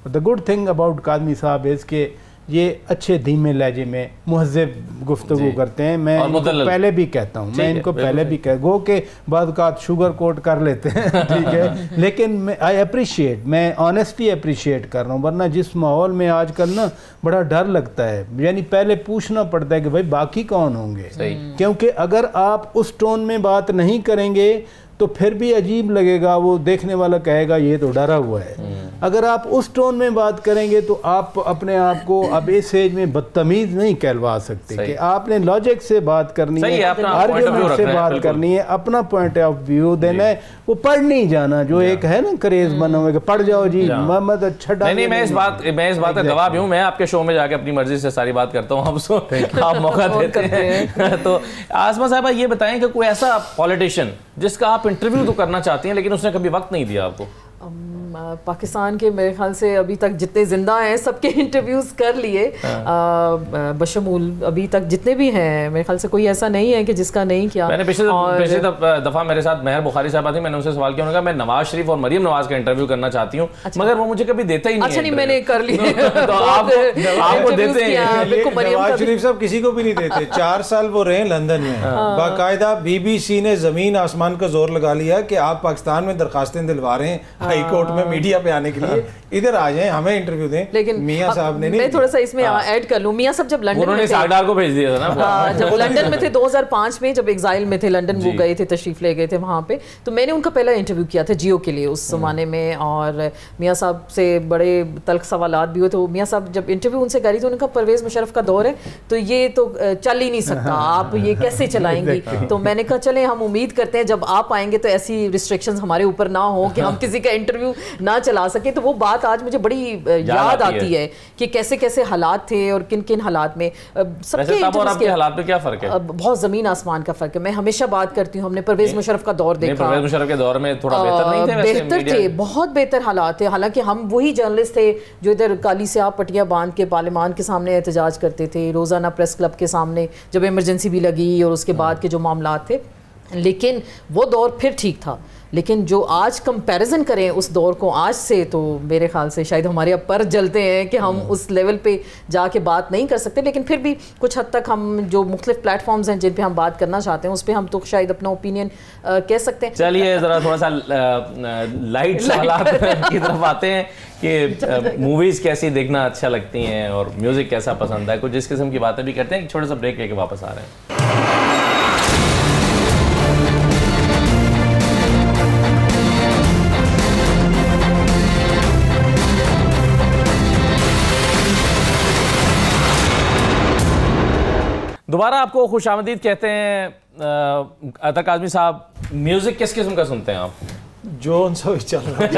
द गुड थिंग अबाउट कादमी साहब इज़ के ये अच्छे धीमे लहजे में महजब गुफ्तु करते हैं। मैं इनको पहले भी कहता हूँ। मैं इनको पहले भी कह गो के बाद का शुगर कोट कर लेते हैं ठीक है। लेकिन आई अप्रिशिएट मैं ऑनेस्टली अप्रिशिएट कर रहा हूँ वरना जिस माहौल में आजकल ना बड़ा डर लगता है। यानी पहले पूछना पड़ता है कि भाई बाकी कौन होंगे? क्योंकि अगर आप उस टोन में बात नहीं करेंगे तो फिर भी अजीब लगेगा वो देखने वाला कहेगा ये तो डरा हुआ है। हम्म। अगर आप उस टोन में बात करेंगे तो आप अपने आप को अब इस एज में बदतमीज नहीं कहलवा सकते कि आपने लॉजिक से बात करनी है आर्ग्यूमेंट से बात करनी है अपना पॉइंट ऑफ़ व्यू देना है वो पढ़ नहीं जाना जो एक है ना क्रेज हम्म। बना हुआ पढ़ जाओ जी मोहम्मद अच्छा नहीं मैं इस बात मैं इस बात का गवाह भी हूँ मैं आपके शो में जाके अपनी मर्ज़ी से सारी बात करता हूँ आप आप मौका देते हैं। तो आसमा साहब ये बताएँ कि कोई ऐसा पॉलिटिशियन जिसका आप इंटरव्यू तो करना चाहती हैं लेकिन उसने कभी वक्त नहीं दिया आपको? पाकिस्तान के मेरे ख्याल से अभी तक जितने ज़िंदा हैं सबके इंटरव्यूज़ कर लिए। हाँ। बशमूल अभी तक जितने भी हैं मेरे ख्याल से कोई ऐसा नहीं है कि जिसका नहीं किया। मैंने पिछले पिछले दफ़ा मेरे साथ मेहर बुखारी साहब थी मैंने उनसे सवाल किया उन्होंने कहा मैं नवाज़ शरीफ और मरियम नवाज़ का इंटरव्यू करना चाहती हूँ अच्छा। मगर वो मुझे कभी देता ही नहीं अच्छा नहीं मैंने कर लिया तो आपको देते हैं। नवाज़ शरीफ साहब किसी को भी नहीं देते। चार साल वो रहे लंदन में। हाँ। बाकायदा बीबीसी ने ज़मीन आसमान का ज़ोर लगा लिया कि आप पाकिस्तान में दरखास्तें दिलवा रहे हैं हाई कोर्ट में मीडिया पे आने के लिए इधर आ जाए हमें इंटरव्यू दें। लेकिन मियाँ साहब ने नहीं मैं थोड़ा सा इसमें ऐड कर लूँ। मियाँ साहब जब लंदन में थे को भेज दिया था ना। हाँ, जब लंदन में थे 2005 में जब एग्जाइल में थे लंदन वो गए थे तशरीफ़ ले गए थे वहाँ पे। तो मैंने उनका पहला इंटरव्यू किया था जियो के लिए उस हम्म। जमाने में और मियाँ साहब से बड़े तल्ख सवाल भी हुए। तो मियाँ साहब जब इंटरव्यू उनसे करी तो उनका परवेज मुशरफ का दौर है। तो ये तो चल ही नहीं सकता। आप ये कैसे चलाएँगी? तो मैंने कहा चले हम उम्मीद करते हैं जब आप आएँगे तो ऐसी रिस्ट्रिक्शन हमारे ऊपर ना हो कि हम किसी का इंटरव्यू ना चला सके तो वो बात आज मुझे बड़ी याद आती है। कि कैसे कैसे हालात थे और किन किन हालात में सबके आपके हालात में क्या फ़र्क है? बहुत ज़मीन आसमान का फ़र्क है। मैं हमेशा बात करती हूँ हमने परवेज मुशरफ का दौर देखा। परवेज मुशरफ के दौर में थोड़ा बेहतर थे बेहतर थे बहुत बेहतर हालात थे। हालाँकि हम वही जर्नलिस्ट थे जो इधर काली से आप पटिया बाँध के पार्लियामान के सामने एहतजाज करते थे रोज़ाना प्रेस क्लब के सामने जब इमरजेंसी भी लगी और उसके बाद के जो मामला थे। लेकिन वो दौर फिर ठीक था। लेकिन जो आज कंपैरिजन करें उस दौर को आज से तो मेरे ख्याल से शायद हमारे अब पर जलते हैं कि हम उस लेवल पे जाके बात नहीं कर सकते। लेकिन फिर भी कुछ हद तक हम जो मुख्तलिफ़ प्लेटफॉर्म्स हैं जिन पे हम बात करना चाहते हैं उस पर हम तो शायद अपना ओपिनियन कह सकते हैं। चलिए ज़रा थोड़ा सा लाइट की तरफ़ आते हैं कि मूवीज़ कैसी देखना अच्छा लगती हैं और म्यूज़िक कैसा पसंद है? कुछ जिस किस्म की बातें भी करते हैं छोटा सा ब्रेक लेके वापस आ रहे हैं। दोबारा आपको खुश आमदीद कहते हैं अतक आजमी साहब, म्यूज़िक किस किस्म का सुनते हैं आप? जो सा भी चल रहा है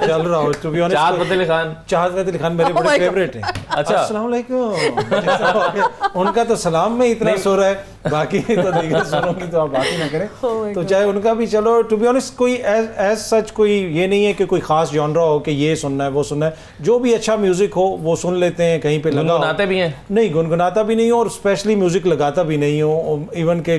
चल रहा हो टू बी ऑनेस्ट चाहत फतेह अली खान। चाहत फतेह अली खान मेरे oh बड़े फेवरेट हैं। अच्छा। अस्सलाम वालेकुम। उनका तो सलाम में इतना सुर है। बाकी तो दीगर सुरों की तो आप बात ही ना करें। Oh तो चाहे उनका भी चलो टू बी ऑनेस्ट कोई एज सच कोई ये नहीं है कि कोई खास जॉनरा हो कि ये सुनना है वो सुनना है। जो भी अच्छा म्यूज़िक हो वो सुन लेते हैं कहीं पे गुनगुनाते भी हैं। नहीं गुनगुनाता भी नहीं हो और स्पेशली म्यूज़िक लगाता भी नहीं हो। इवन के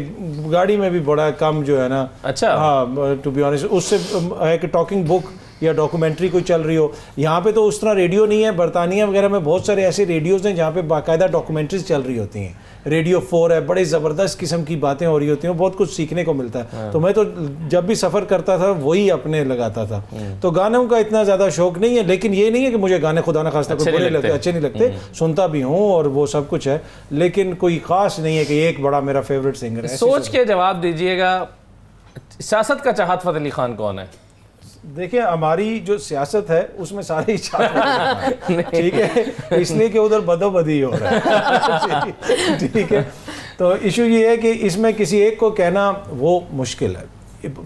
गाड़ी में भी बड़ा कम जो है ना। अच्छा। हाँ टू बी ऑनेस्ट उससे है कि टॉकिंग बुक या डॉक्यूमेंट्री कोई चल रही हो। यहाँ पे तो उस तरह रेडियो नहीं है बरतानिया वगैरह में बहुत सारे ऐसे रेडियोज़ हैं जहाँ पे बाकायदा डॉक्यूमेंट्रीज चल रही होती हैं। रेडियो फोर है बड़े ज़बरदस्त किस्म की बातें हो रही होती हैं बहुत कुछ सीखने को मिलता है। हाँ। तो मैं तो जब भी सफ़र करता था वही अपने लगाता था। हाँ। तो गानों का इतना ज़्यादा शौक नहीं है लेकिन ये नहीं है कि मुझे गाने खुदा ना खास कोई बुरे लगते। अच्छे नहीं लगते। हाँ। सुनता भी हूँ और वो सब कुछ है लेकिन कोई ख़ास नहीं है कि एक बड़ा मेरा फेवरेट सिंगर है। सोच के जवाब दीजिएगा सियासत का चाहत फतेह अली खान कौन है? देखिए हमारी जो सियासत है उसमें सारे ही ठीक है? इसलिए कि उधर बदोबदी हो रहा है। ठीक है। तो इशू ये है कि इसमें किसी एक को कहना वो मुश्किल है।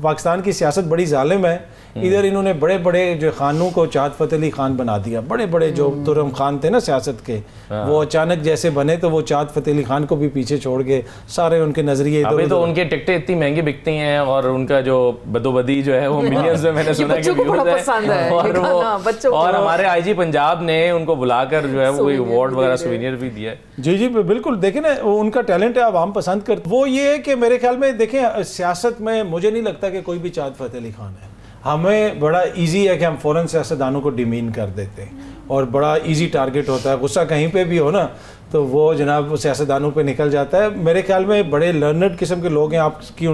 पाकिस्तान की सियासत बड़ी जालिम है। इधर इन्होंने बड़े बड़े जो खानों को चाँद फतेह अली खान बना दिया। बड़े बड़े जो हम्म। तुरम खान थे ना सियासत के हाँ। वो अचानक जैसे बने तो वो चाँद फतेह अली खान को भी पीछे छोड़ गए। सारे उनके नज़रिए अभी तो उनके टिकटें इतनी महँगी बिकती हैं और उनका जो बदोबदी जो है वो मिलियंस में मैंने सुना है और वो और हमारे आईजी पंजाब ने उनको बुलाकर जो है वो अवार्ड वगैरह सुवीनियर भी दिया जी जी बिल्कुल। देखें ना उनका टैलेंट है आवाम पसंद करते वो ये है कि मेरे ख्याल में देखें सियासत में मुझे नहीं लगता कि कोई भी चाँद फतेह अली खान है। हमें बड़ा इजी है कि हम फ़ौरन सियासतदानों को डिमीन कर देते हैं। और बड़ा इजी टारगेट होता है। गुस्सा कहीं पे भी हो ना तो वो जनाब सियासतदानों पे निकल जाता है। मेरे ख्याल में बड़े लर्नड किस्म के लोग हैं, आपकी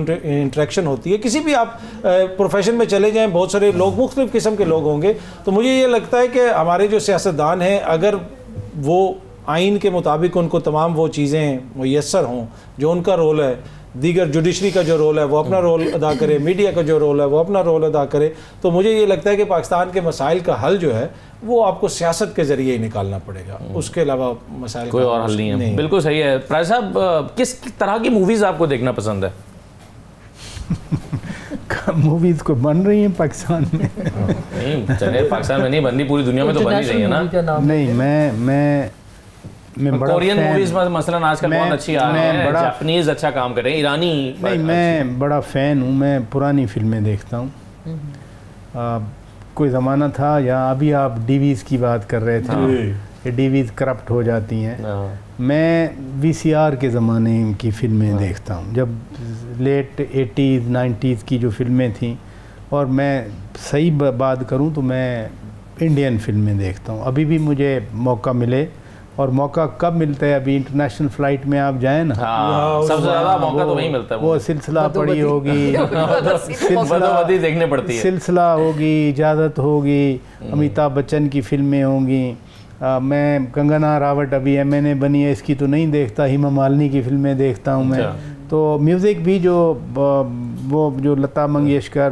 इंट्रैक्शन होती है। किसी भी आप प्रोफेशन में चले जाएँ, बहुत सारे लोग, मुख्तलिफ़ किस्म के लोग होंगे तो मुझे ये लगता है कि हमारे जो सियासतदान हैं, अगर वो आइन के मुताबिक उनको तमाम वो चीज़ें मैसर हों, जो उनका रोल है दीगर जुडिशरी का जो रोल है वो अपना रोल अदा करे मीडिया का जो रोल है वो अपना रोल अदा करे। तो मुझे ये लगता है कि पाकिस्तान के मसाइल का हल जो है वो आपको सियासत के ज़रिए ही निकालना पड़ेगा। उसके अलावा मसाइल कोई और हल नहीं है। नहीं। बिल्कुल सही है। प्राय साहब किस तरह की मूवीज़ आपको देखना पसंद है? मूवीज़ को बन रही हैं पाकिस्तान में। नहीं चले पाकिस्तान में नहीं बन रही पूरी दुनिया में तो बन ही रही है ना। नहीं मैं मैं मैं बड़ा कोरियन मूवीज़ में मसलन आजकल बहुत अच्छी आ रही है जापानीज अच्छा काम कर रहे हैं ईरानी नहीं मैं बड़ा फ़ैन हूँ मैं पुरानी फ़िल्में देखता हूँ। कोई ज़माना था या अभी आप डीवीज़ की बात कर रहे थे डीवीज़ करप्ट हो जाती हैं। हाँ। मैं वीसीआर के ज़माने की फ़िल्में हाँ। देखता हूँ जब लेट एटीज़ नाइन्टीज़ की जो फ़िल्में थी। और मैं सही बात करूँ तो मैं इंडियन फ़िल्में देखता हूँ। अभी भी मुझे मौका मिले और मौका कब मिलता है? अभी इंटरनेशनल फ़्लाइट में आप जाए ना। हाँ, सबसे ज़्यादा मौका तो वही मिलता है वो सिलसिला पड़ी होगी। सिलसिला देखने पड़ती है। सिलसिला होगी इजाज़त होगी हम्म। अमिताभ बच्चन की फ़िल्में होंगी। मैं कंगना रावत अभी एम एन ए बनी है इसकी तो नहीं देखता हिमा मालिनी की फ़िल्में देखता हूँ मैं। अच्छा। तो म्यूज़िक भी जो वो जो लता मंगेशकर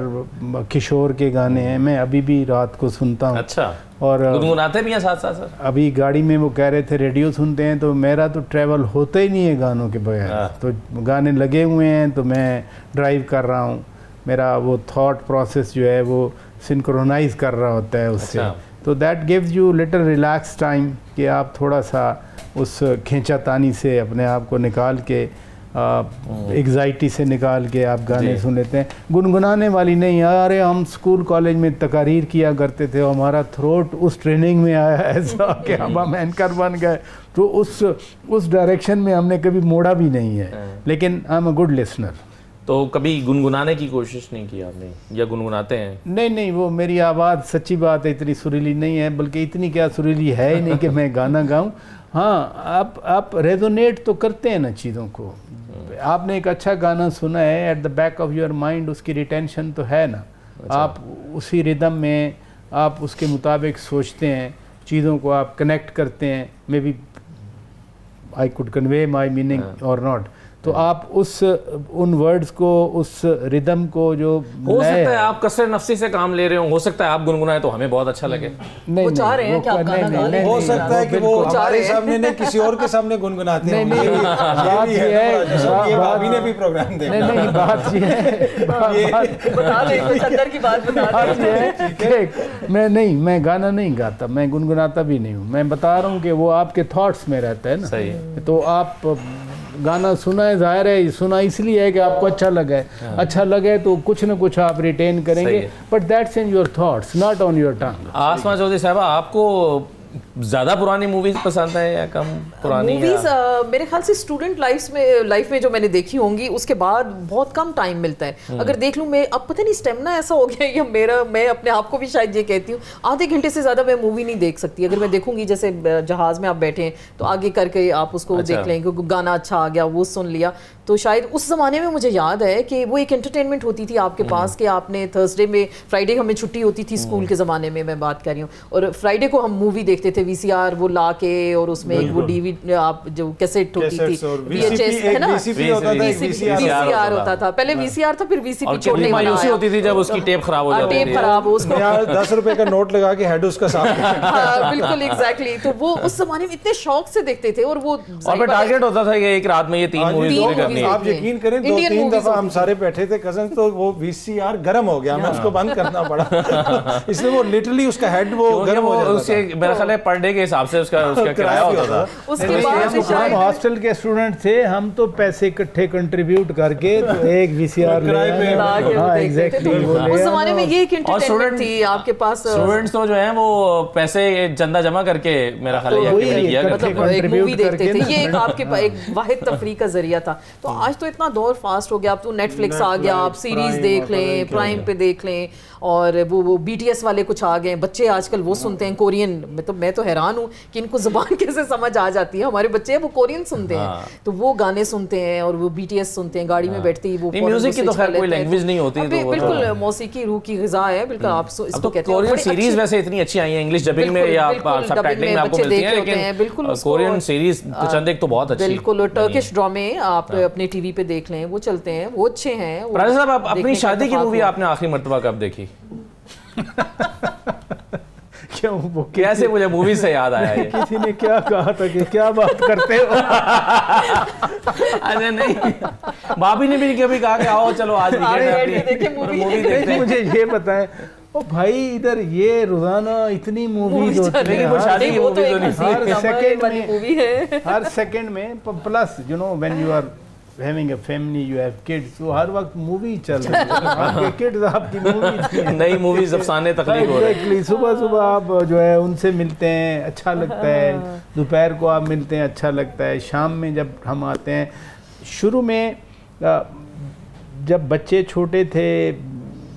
किशोर के गाने हैं मैं अभी भी रात को सुनता हूँ। अच्छा। और गुनगुनाते भी हैं साथ साथ सर? अभी गाड़ी में वो कह रहे थे रेडियो सुनते हैं तो मेरा तो ट्रैवल होता ही नहीं है गानों के बगैर। हाँ। तो गाने लगे हुए हैं तो मैं ड्राइव कर रहा हूँ। मेरा वो थॉट प्रोसेस जो है वो सिंक्रोनाइज कर रहा होता है उससे। अच्छा। तो that gives you little relax time कि आप थोड़ा सा उस खींचा तानी से अपने आप को निकाल के एग्जाइटी से निकाल के आप गाने सुन लेते हैं। गुनगुनाने वाली नहीं अरे हम स्कूल कॉलेज में तकारीर किया करते थे हमारा थ्रोट उस ट्रेनिंग में आया ऐसा कि अब हम एंकर बन गए। तो उस उस डायरेक्शन में हमने कभी मोड़ा भी नहीं है। हाँ। लेकिन I am a good listener तो कभी गुनगुनाने की कोशिश नहीं की आपने? या गुनगुनाते हैं? नहीं नहीं वो मेरी आवाज़ सच्ची बात है इतनी सुरीली नहीं है बल्कि इतनी क्या सुरीली है ही नहीं कि मैं गाना गाऊं। हाँ आप आप रेजोनेट तो करते हैं ना चीज़ों को। आपने एक अच्छा गाना सुना है at the back of your mind उसकी रिटेंशन तो है ना? अच्छा। आप उसी रिदम में आप उसके मुताबिक सोचते हैं चीज़ों को आप कनेक्ट करते हैं maybe I could convey my meaning और नॉट तो आप उस उन वर्ड्स को उस रिदम को जो हो सकता है आप कसर नफसी से काम ले रहे हो हो सकता है आप गुनगुनाए तो हमें बहुत अच्छा लगे। नहीं वो चाह रहे हैं कि आप गाना गा लें हो? सकता है कि वो हमारे सामने नहीं किसी और के सामने गुनगुनाते हैं। नहीं बात ये है ये भाभी ने भी प्रोग्राम देखा। नहीं नहीं बात ये है बता ले कुछ अंदर की बात बता देख मैं नहीं मैं गाना नहीं गाता मैं गुनगुनाता भी नहीं हूँ। मैं बता रहा हूँ कि वो आपके थॉट्स में रहता है ना। तो आप गाना सुना है ज़ाहिर है सुना इसलिए है कि आपको अच्छा लगा है। हाँ। अच्छा लगे तो कुछ ना कुछ आप रिटेन करेंगे। But that's in your thoughts not on your tongue Asma Chaudhry साहब आपको ज़्यादा पुरानी मूवीज़ पसंद है या कम पुरानी मूवीज़ uh, मेरे ख्याल से स्टूडेंट लाइफ में लाइफ में जो मैंने देखी होंगी उसके बाद बहुत कम टाइम मिलता है हम्म। अगर देख लूँ मैं अब पता नहीं स्टेमिना ऐसा हो गया या मेरा मैं अपने आप को भी शायद ये कहती हूँ आधे घंटे से ज़्यादा मैं मूवी नहीं देख सकती अगर मैं देखूँगी जैसे जहाज़ में आप बैठे हैं तो आगे करके आप उसको अच्छा। देख लेंगे गाना अच्छा आ गया वो सुन लिया तो शायद उस ज़माने में मुझे याद है कि वो एक एंटरटेनमेंट होती थी आपके पास हम्म। कि आपने थर्सडे में फ्राइडे हमें छुट्टी होती थी स्कूल हम्म। के ज़माने में मैं बात कर रही हूँ और फ्राइडे को हम मूवी देखते थे वीसीआर वो ला के और उसमें एक वो डीवी आप जो कैसेट होती थी वीएचएस है ना वीसीआर होता था पहले वीसीआर था फिर वीसीपी छोड़ने होती थी जब उसकी टेप खराब हो जाती टेप खराब हो उसको दस रुपए का नोट लगा के हेड उसका साफ़ हाँ, बिल्कुल एग्जैक्टली तो वो उस जमाने में इतने शौक से देखते थे और वो और टारगेट होता था कि एक रात में ये तीन मूवी आप यकीन करें दो तीन दफ़ा हम सारे बैठे थे कज़न तो वो वीसीआर गर्म हो गया हमें उसको बंद करना पड़ा इसलिए वो लिटरली उसका हेड वो गर्म हो जाता मेरा ख्याल है पर डे के हिसाब से उसका उसका किराया होता था। उसके बाद हम हॉस्टल के स्टूडेंट थे हम तो पैसे इकट्ठे कंट्रीब्यूट करके तो एक वीसीआर ला हाँ देखते थे। एग्जैक्टली वो तो उस जमाने में ये एक और एंटरटेनमेंट थी आपके पास स्टूडेंट्स तो जो है वो पैसे चंदा जमा करके मेरा ख्याल है तो ये किया करते थे। मतलब एक मूवी देखते थे। ये एक आपके एक वाहिद तफरी का ज़रिया था। तो आज तो इतना दौर फास्ट हो गया। अब तो नेटफ्लिक्स आ गया आप सीरीज़ देख लें प्राइम पे देख लें और वो वो बीटीएस वाले कुछ आ गए बच्चे आजकल वो सुनते हैं कोरियन। मैं तो मैं तो हैरान हूँ कि इनको ज़ुबान कैसे समझ आ जाती है। हमारे बच्चे वो कोरियन सुनते हाँ। हैं। तो वो गाने सुनते हैं और वो बीटीएस सुनते हैं गाड़ी में बैठते ही वो वो की तो खैर कोई हैं। language नहीं होती, अब तो बिल्कुल तो- मौसीकी रूह की ग़िज़ा है बिल्कुल आप इसको तो कहते हैं। कोरियन सीरीज़ वैसे इतनी अच्छी आई है इंग्लिश डबिंग में या बिल्कुल, में आपको मिलती है हैं, लेकिन बिल्कुल कोरियन सीरीज़ तो चंद एक तो बहुत अच्छी बिल्कुल और टर्किश ड्रामे आप अपने टीवी पे देख लें वो चलते हैं वो अच्छे हैं राजा साहब आप अपनी शादी की मूवी आपने आखिरी मर्तबा कब देखी? क्यों वो कैसे मुझे मूवी से याद आया ये। किसी ने क्या कहा था कि क्या बात करते हो? अरे नहीं। भाभी ने भी कभी कहा कि आओ चलो आज। मूवी देखते मुझे ये बताएँ ओ भाई इधर ये रोज़ाना इतनी मूवीज़ होती लेकिन हैं वो शादी की वो तो तो नहीं हर वाली में- है। हर सेकंड में plus you know when you are having a family you have kids तो हर वक्त मूवी चल रही है। आपके किड्स आपकी मूवी नई मूवीज़ अफसाने तकलीफ़ हो रही सुबह सुबह आप जो है उनसे मिलते हैं अच्छा लगता है। दोपहर को आप मिलते हैं अच्छा लगता है। शाम में जब हम आते हैं शुरू में जब बच्चे छोटे थे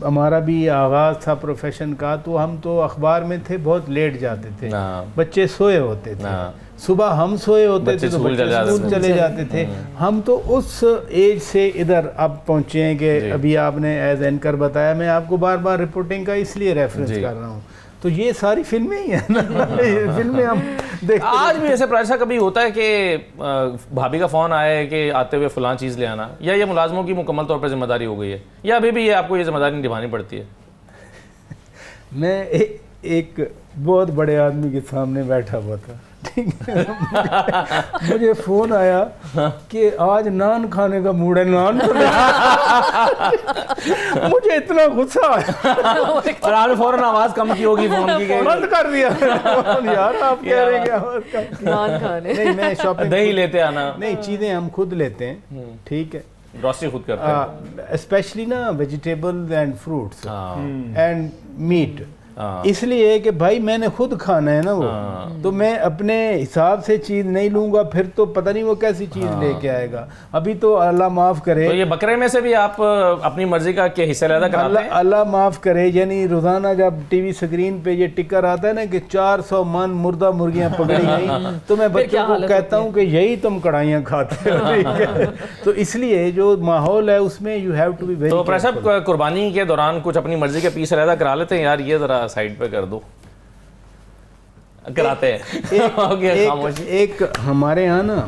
हमारा भी आगाज़ था प्रोफेशन का तो हम तो अखबार में थे बहुत लेट जाते थे। हाँ। बच्चे सोए होते थे। हाँ। सुबह हम सोए होते थे तो बच्चे स्कूल चले जाते थे। हम तो उस एज से इधर अब पहुँचे हैं कि अभी आपने एज एंकर बताया। मैं आपको बार बार रिपोर्टिंग का इसलिए रेफरेंस कर रहा हूँ। तो ये सारी फ़िल्में ही हैं ना? फ़िल्में हम देखते आज भी ऐसे प्राइसा कभी होता है कि भाभी का फ़ोन आया है कि आते हुए फलां चीज़ ले आना या ये मुलाजमों की मुकम्मल तौर पर ज़िम्मेदारी हो गई है या अभी भी ये आपको ये ज़िम्मेदारी निभानी पड़ती है? मैं ए, एक बहुत बड़े आदमी के सामने बैठा हुआ था। ठीक है? मुझे फ़ोन आया कि आज नान खाने का मूड है नान तो मुझे इतना गुस्सा आया। और फ़ौरन आवाज़ कम की होगी फ़ोन की बंद कर दिया। यार आप कह रहे हैं कि आवाज़ कम की। नान खाने। नहीं मैं शॉपिंग दही लेते आना। नहीं चीज़ें हम खुद लेते हैं। ठीक है? ग्रॉसरी खुद करते हैं स्पेशली ना vegetable and fruits and meat. इसलिए कि भाई मैंने खुद खाना है ना वो। तो मैं अपने हिसाब से चीज़ नहीं लूँगा फिर तो पता नहीं वो कैसी चीज़ लेके आएगा। अभी तो अल्लाह माफ़ करे। तो ये बकरे में से भी आप अपनी मर्ज़ी का के हिस्से कराते अल्लाह हैं? अल्लाह माफ़ करे यानी रोज़ाना जब टीवी स्क्रीन पे ये टिकर आता है ना कि 400 मन मुर्दा मुर्गियाँ पकड़ी गई तो मैं बच्चों को कहता हूँ कि यही तुम कढ़ाइयाँ खाते हो तो इसलिए जो माहौल है उसमें you have to be very तो साहब कुर्बानी के दौरान कुछ अपनी मर्ज़ी के पीस अलहदा करा लेते हैं? यार ये जरा साइड पे कर दो। कराते हैं। एक, खामोशी। एक हमारे यहाँ ना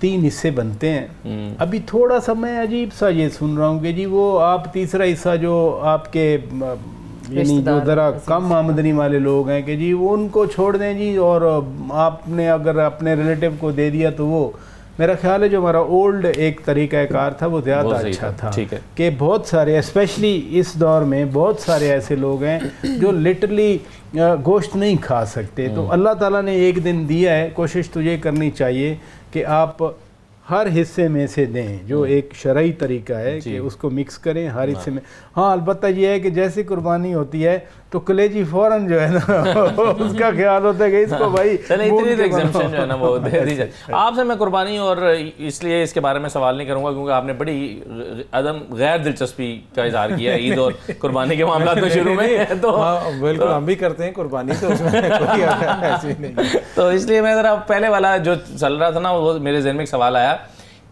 तीन हिस्से बनते हैं। अभी थोड़ा सा मैं अजीब सा ये सुन रहा हूँ कि जी वो आप तीसरा हिस्सा जो आपके यानी जो ज़रा कम आमदनी वाले लोग हैं कि जी वो उनको छोड़ दें जी और आपने अगर अपने रिलेटिव को दे दिया तो वो मेरा ख्याल है जो हमारा ओल्ड एक तरीका कार था वो ज़्यादा अच्छा था, था कि बहुत सारे स्पेशली इस दौर में बहुत सारे ऐसे लोग हैं जो लिटरली गोश्त नहीं खा सकते। तो अल्लाह ताला ने एक दिन दिया है कोशिश तो ये करनी चाहिए कि आप हर हिस्से में से दें जो एक शरई तरीका है कि उसको मिक्स करें हर हिस्से में। हाँ अलबत्ता ये है कि जैसे कुर्बानी होती है तो कलेजी फ़ौरन जो है ना उसका ख्याल होता है कि इसको भाई चले इतनी बनाओ। जो है ना वो दे दी जाए आपसे मैं कुर्बानी और इसलिए इसके बारे में सवाल नहीं करूँगा क्योंकि आपने बड़ी अदम गैर दिलचस्पी का इजहार किया है ईद और कुर्बानी के मामला तो शुरू में तो हाँ बिल्कुल हम भी करते हैं कुर्बानी तो। तो इसलिए मैं ज़रा पहले वाला जो चल रहा था ना वो मेरे जहन में एक सवाल आया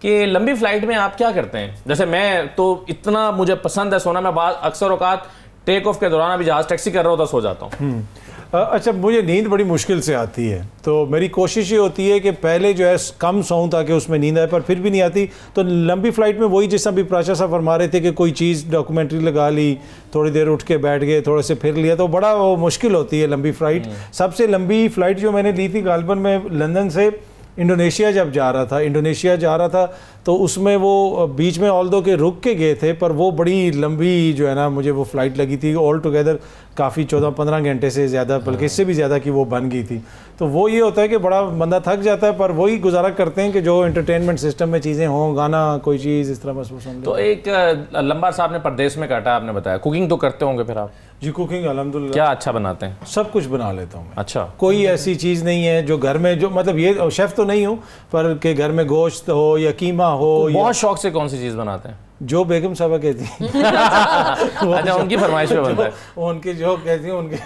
कि लंबी फ़्लाइट में आप क्या करते हैं जैसे मैं तो इतना मुझे पसंद है सोना मैं बाद अक्सर औकात टेक ऑफ़ के दौरान अभी जहाज़ टैक्सी कर रहा होता सो जाता हूँ। अच्छा मुझे नींद बड़ी मुश्किल से आती है तो मेरी कोशिश ये होती है कि पहले जो है कम सोऊं ताकि उसमें नींद आए पर फिर भी नहीं आती। तो लंबी फ़्लाइट में वही जैसा भी प्राचा साहब फरमा रहे थे कि कोई चीज़ डॉक्यूमेंट्री लगा ली थोड़ी देर उठ के बैठ गए थोड़े से फिर लिया तो बड़ा वो मुश्किल होती है लंबी फ़्लाइट सबसे लंबी फ़्लाइट जो मैंने ली थी गालबन में लंदन से इंडोनेशिया जब जा रहा था इंडोनेशिया जा रहा था तो उसमें वो बीच में ऑल दो के रुक के गए थे पर वो बड़ी लंबी जो है ना मुझे वो फ़्लाइट लगी थी। ऑल टुगेदर काफ़ी चौदह पंद्रह घंटे से ज़्यादा बल्कि इससे भी ज़्यादा कि वो बन गई थी। तो वो ये होता है कि बड़ा बंदा थक जाता है पर वही गुजारा करते हैं कि जो इंटरटेनमेंट सिस्टम में चीज़ें हों गाना कोई चीज़ इस तरह महसूस हों तो एक लंबा सा आपने परदेश में काटा आपने बताया। कुकिंग तो करते होंगे फिर आप? जी कुकिंग अलहमदुल्ला क्या अच्छा बनाते हैं? सब कुछ बना लेता हूँ अच्छा। कोई ऐसी चीज़ नहीं है जो घर में जो मतलब ये शेफ़ तो नहीं हूँ पर के घर में गोश्त हो या कीमा हो तो बहुत शौक से कौन सी चीज़ बनाते हैं? जो बेगम साहबा कहती अच्छा उनकी फरमाइश पे बनता है। उनकी जो कहती हैं उनके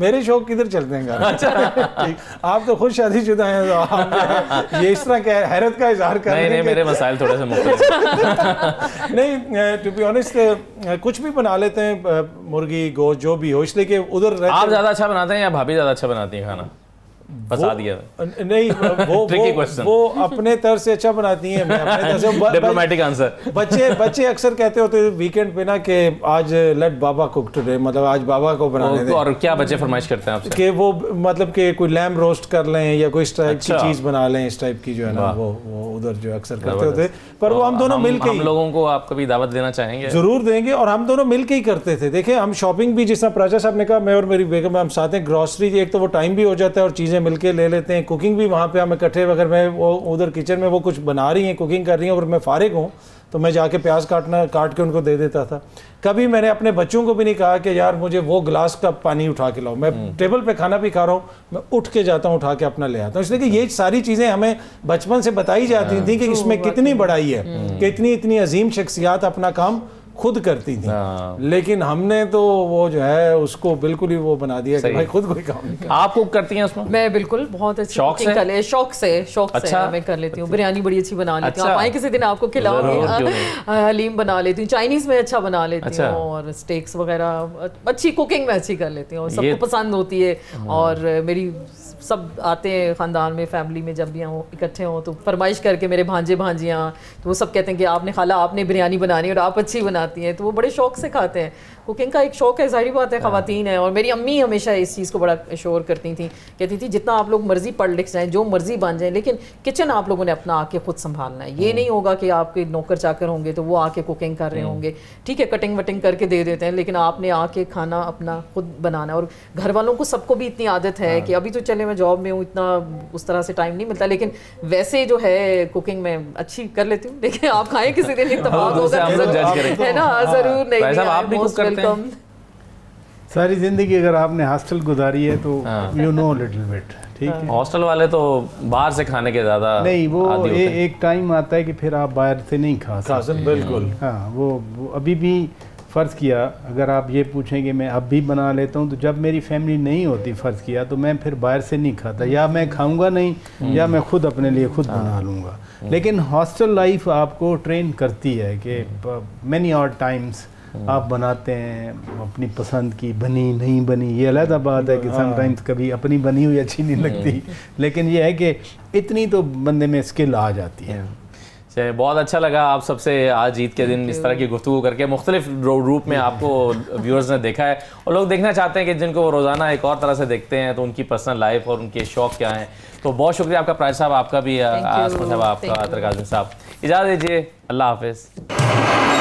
मेरे शौक किधर चलते हैं अच्छा। आप तो खुद शादीशुदा हैं तो ये इस तरह क्या हैरत का इजहार कर नहीं नहीं मेरे मसाइल थोड़े से नहीं टू बी ऑनेस्ट कुछ भी बना लेते हैं मुर्गी गोश्त जो भी हो इसलिए कि उधर आप ज़्यादा अच्छा बनाते हैं या भाभी ज़्यादा अच्छा बनाती हैं खाना? फंसा दिया। नहीं वो वो, वो अपने तरह से अच्छा बनाती हैं मैं अपने तरह से डिप्लोमेटिक आंसर बच्चे बच्चे अक्सर कहते होते वीकेंड पे ना कि आज लेट बाबा कुक टुडे मतलब आज बाबा को बनाने दें। और क्या बच्चे फरमाइश करते हैं आपसे? कि वो मतलब कि कोई लैम रोस्ट कर लें या कोई इस टाइप की अच्छा। चीज़ बना लें इस टाइप की जो है ना वो वो उधर जो अक्सर करते होते पर वो हम दोनों मिल के हम लोगों को आप कभी दावत देना चाहेंगे? ज़रूर देंगे और हम दोनों मिल के ही करते थे। देखें हम शॉपिंग भी जिस तरह प्राचा साहब ने कहा मैं और मेरी बेगम हम साथ हैं ग्रॉसरी एक तो वो टाइम भी हो जाता है और चीज़ें मिल के ले लेते हैं कुकिंग भी वहाँ पे हम इकट्ठे अगर मैं वो उधर किचन में वो कुछ बना रही हैं कुकिंग कर रही हैं और मैं फारिग हूँ तो मैं जाके प्याज काटना काट के उनको दे देता था कभी मैंने अपने बच्चों को भी नहीं कहा कि यार मुझे वो गिलास का पानी उठा के लाओ मैं टेबल हम्म। पे खाना भी खा रहा हूँ मैं उठ के जाता हूँ उठा के अपना ले आता हूँ इसलिए कि ये सारी चीज़ें हमें बचपन से बताई जाती हाँ। थी कि इसमें कितनी बड़ाई है हम्म। कि इतनी इतनी अजीम शख्सियात अपना काम खुद करती थी हाँ। लेकिन हमने तो वो जो है उसको बिल्कुल ही वो बना दिया कि भाई खुद कोई काम नहीं आप कुक करती हैं उसमें मैं बिल्कुल बहुत अच्छी शौक से कर शौक से शौक अच्छा? से मैं कर लेती हूँ अच्छा। बिरयानी बड़ी अच्छी बना लेती हूँ अच्छा? आप आए किसी दिन आपको खिलाऊँगी हलीम बना लेती हूँ चाइनीज़ में अच्छा बना लेती हूँ अच्छा। और स्टेक्स वगैरह अच्छी कुकिंग में अच्छी कर लेती हूँ सबको पसंद होती है हाँ। और मेरी सब आते हैं ख़ानदान में फैमिली में जब भी हों इकट्ठे हों तो फरमाइश करके मेरे भांजे भांजियाँ तो वो सब कहते हैं कि आपने खाला, आपने बिरयानी बनानी और आप अच्छी बनाती हैं तो वो बड़े शौक से खाते हैं। कुकिंग का एक शौक है ज़ाहिर बात है हाँ। खातन है और मेरी अम्मी हमेशा इस चीज़ को बड़ा शोर करती थी। कहती थी जितना आप लोग मर्ज़ी पढ़ लिख जाएँ जो मर्ज़ी बन जाए लेकिन किचन आप लोगों ने अपना आके खुद संभालना है। ये हाँ। नहीं होगा कि आपके नौकर चाकर होंगे तो वो आके कुकिंग कर रहे हाँ। होंगे। ठीक है कटिंग वटिंग करके दे देते हैं लेकिन आपने आके खाना अपना खुद बनाना और घर वालों को सबको भी इतनी आदत है कि अभी तो चले मैं जॉब में हूँ इतना उस तरह से टाइम नहीं मिलता लेकिन वैसे जो है कुकिंग में अच्छी कर लेती हूँ देखिए आप खाएँ किसी दिन इतफाक होगा है ना? ज़रूर नहीं वेलकम सारी ज़िंदगी अगर आपने हॉस्टल गुजारी है तो यू नो लिटिल बिट ठीक है? हॉस्टल वाले तो बाहर से खाने के ज़्यादा नहीं वो ए, एक टाइम आता है कि फिर आप बाहर से नहीं खा सकते। बिल्कुल। हाँ वो, वो अभी भी फ़र्ज़ किया अगर आप ये पूछें कि मैं अब भी बना लेता हूँ तो जब मेरी फैमिली नहीं होती फ़र्ज़ किया तो मैं फिर बाहर से नहीं खाता। या मैं खाऊँगा नहीं या मैं खुद अपने लिए खुद बना हाँ। लूँगा लेकिन हॉस्टल लाइफ आपको ट्रेन करती है कि मैनी और टाइम्स आप बनाते हैं अपनी पसंद की बनी नहीं बनी ये अलहदा बात है कि समटाइम्स हाँ। कभी अपनी बनी हुई अच्छी नहीं लगती। हम्म। लेकिन ये है कि इतनी तो बंदे में स्किल आ जाती है। चलिए बहुत अच्छा लगा आप सबसे आज ईद के दिन इस तरह की गुफ्तु करके। मुख्तलिफ़ रूप में आपको व्यूअर्स ने देखा है। और लोग देखना चाहते हैं कि जिनको वो रोज़ाना एक और तरह से देखते हैं तो उनकी पर्सनल लाइफ और उनके शौक क्या हैं। तो बहुत शुक्रिया आपका प्राइज साहब आपका भी आसमा साहब आपका अतर साहब। इजाज़त दीजिए। अल्लाह हाफिज़।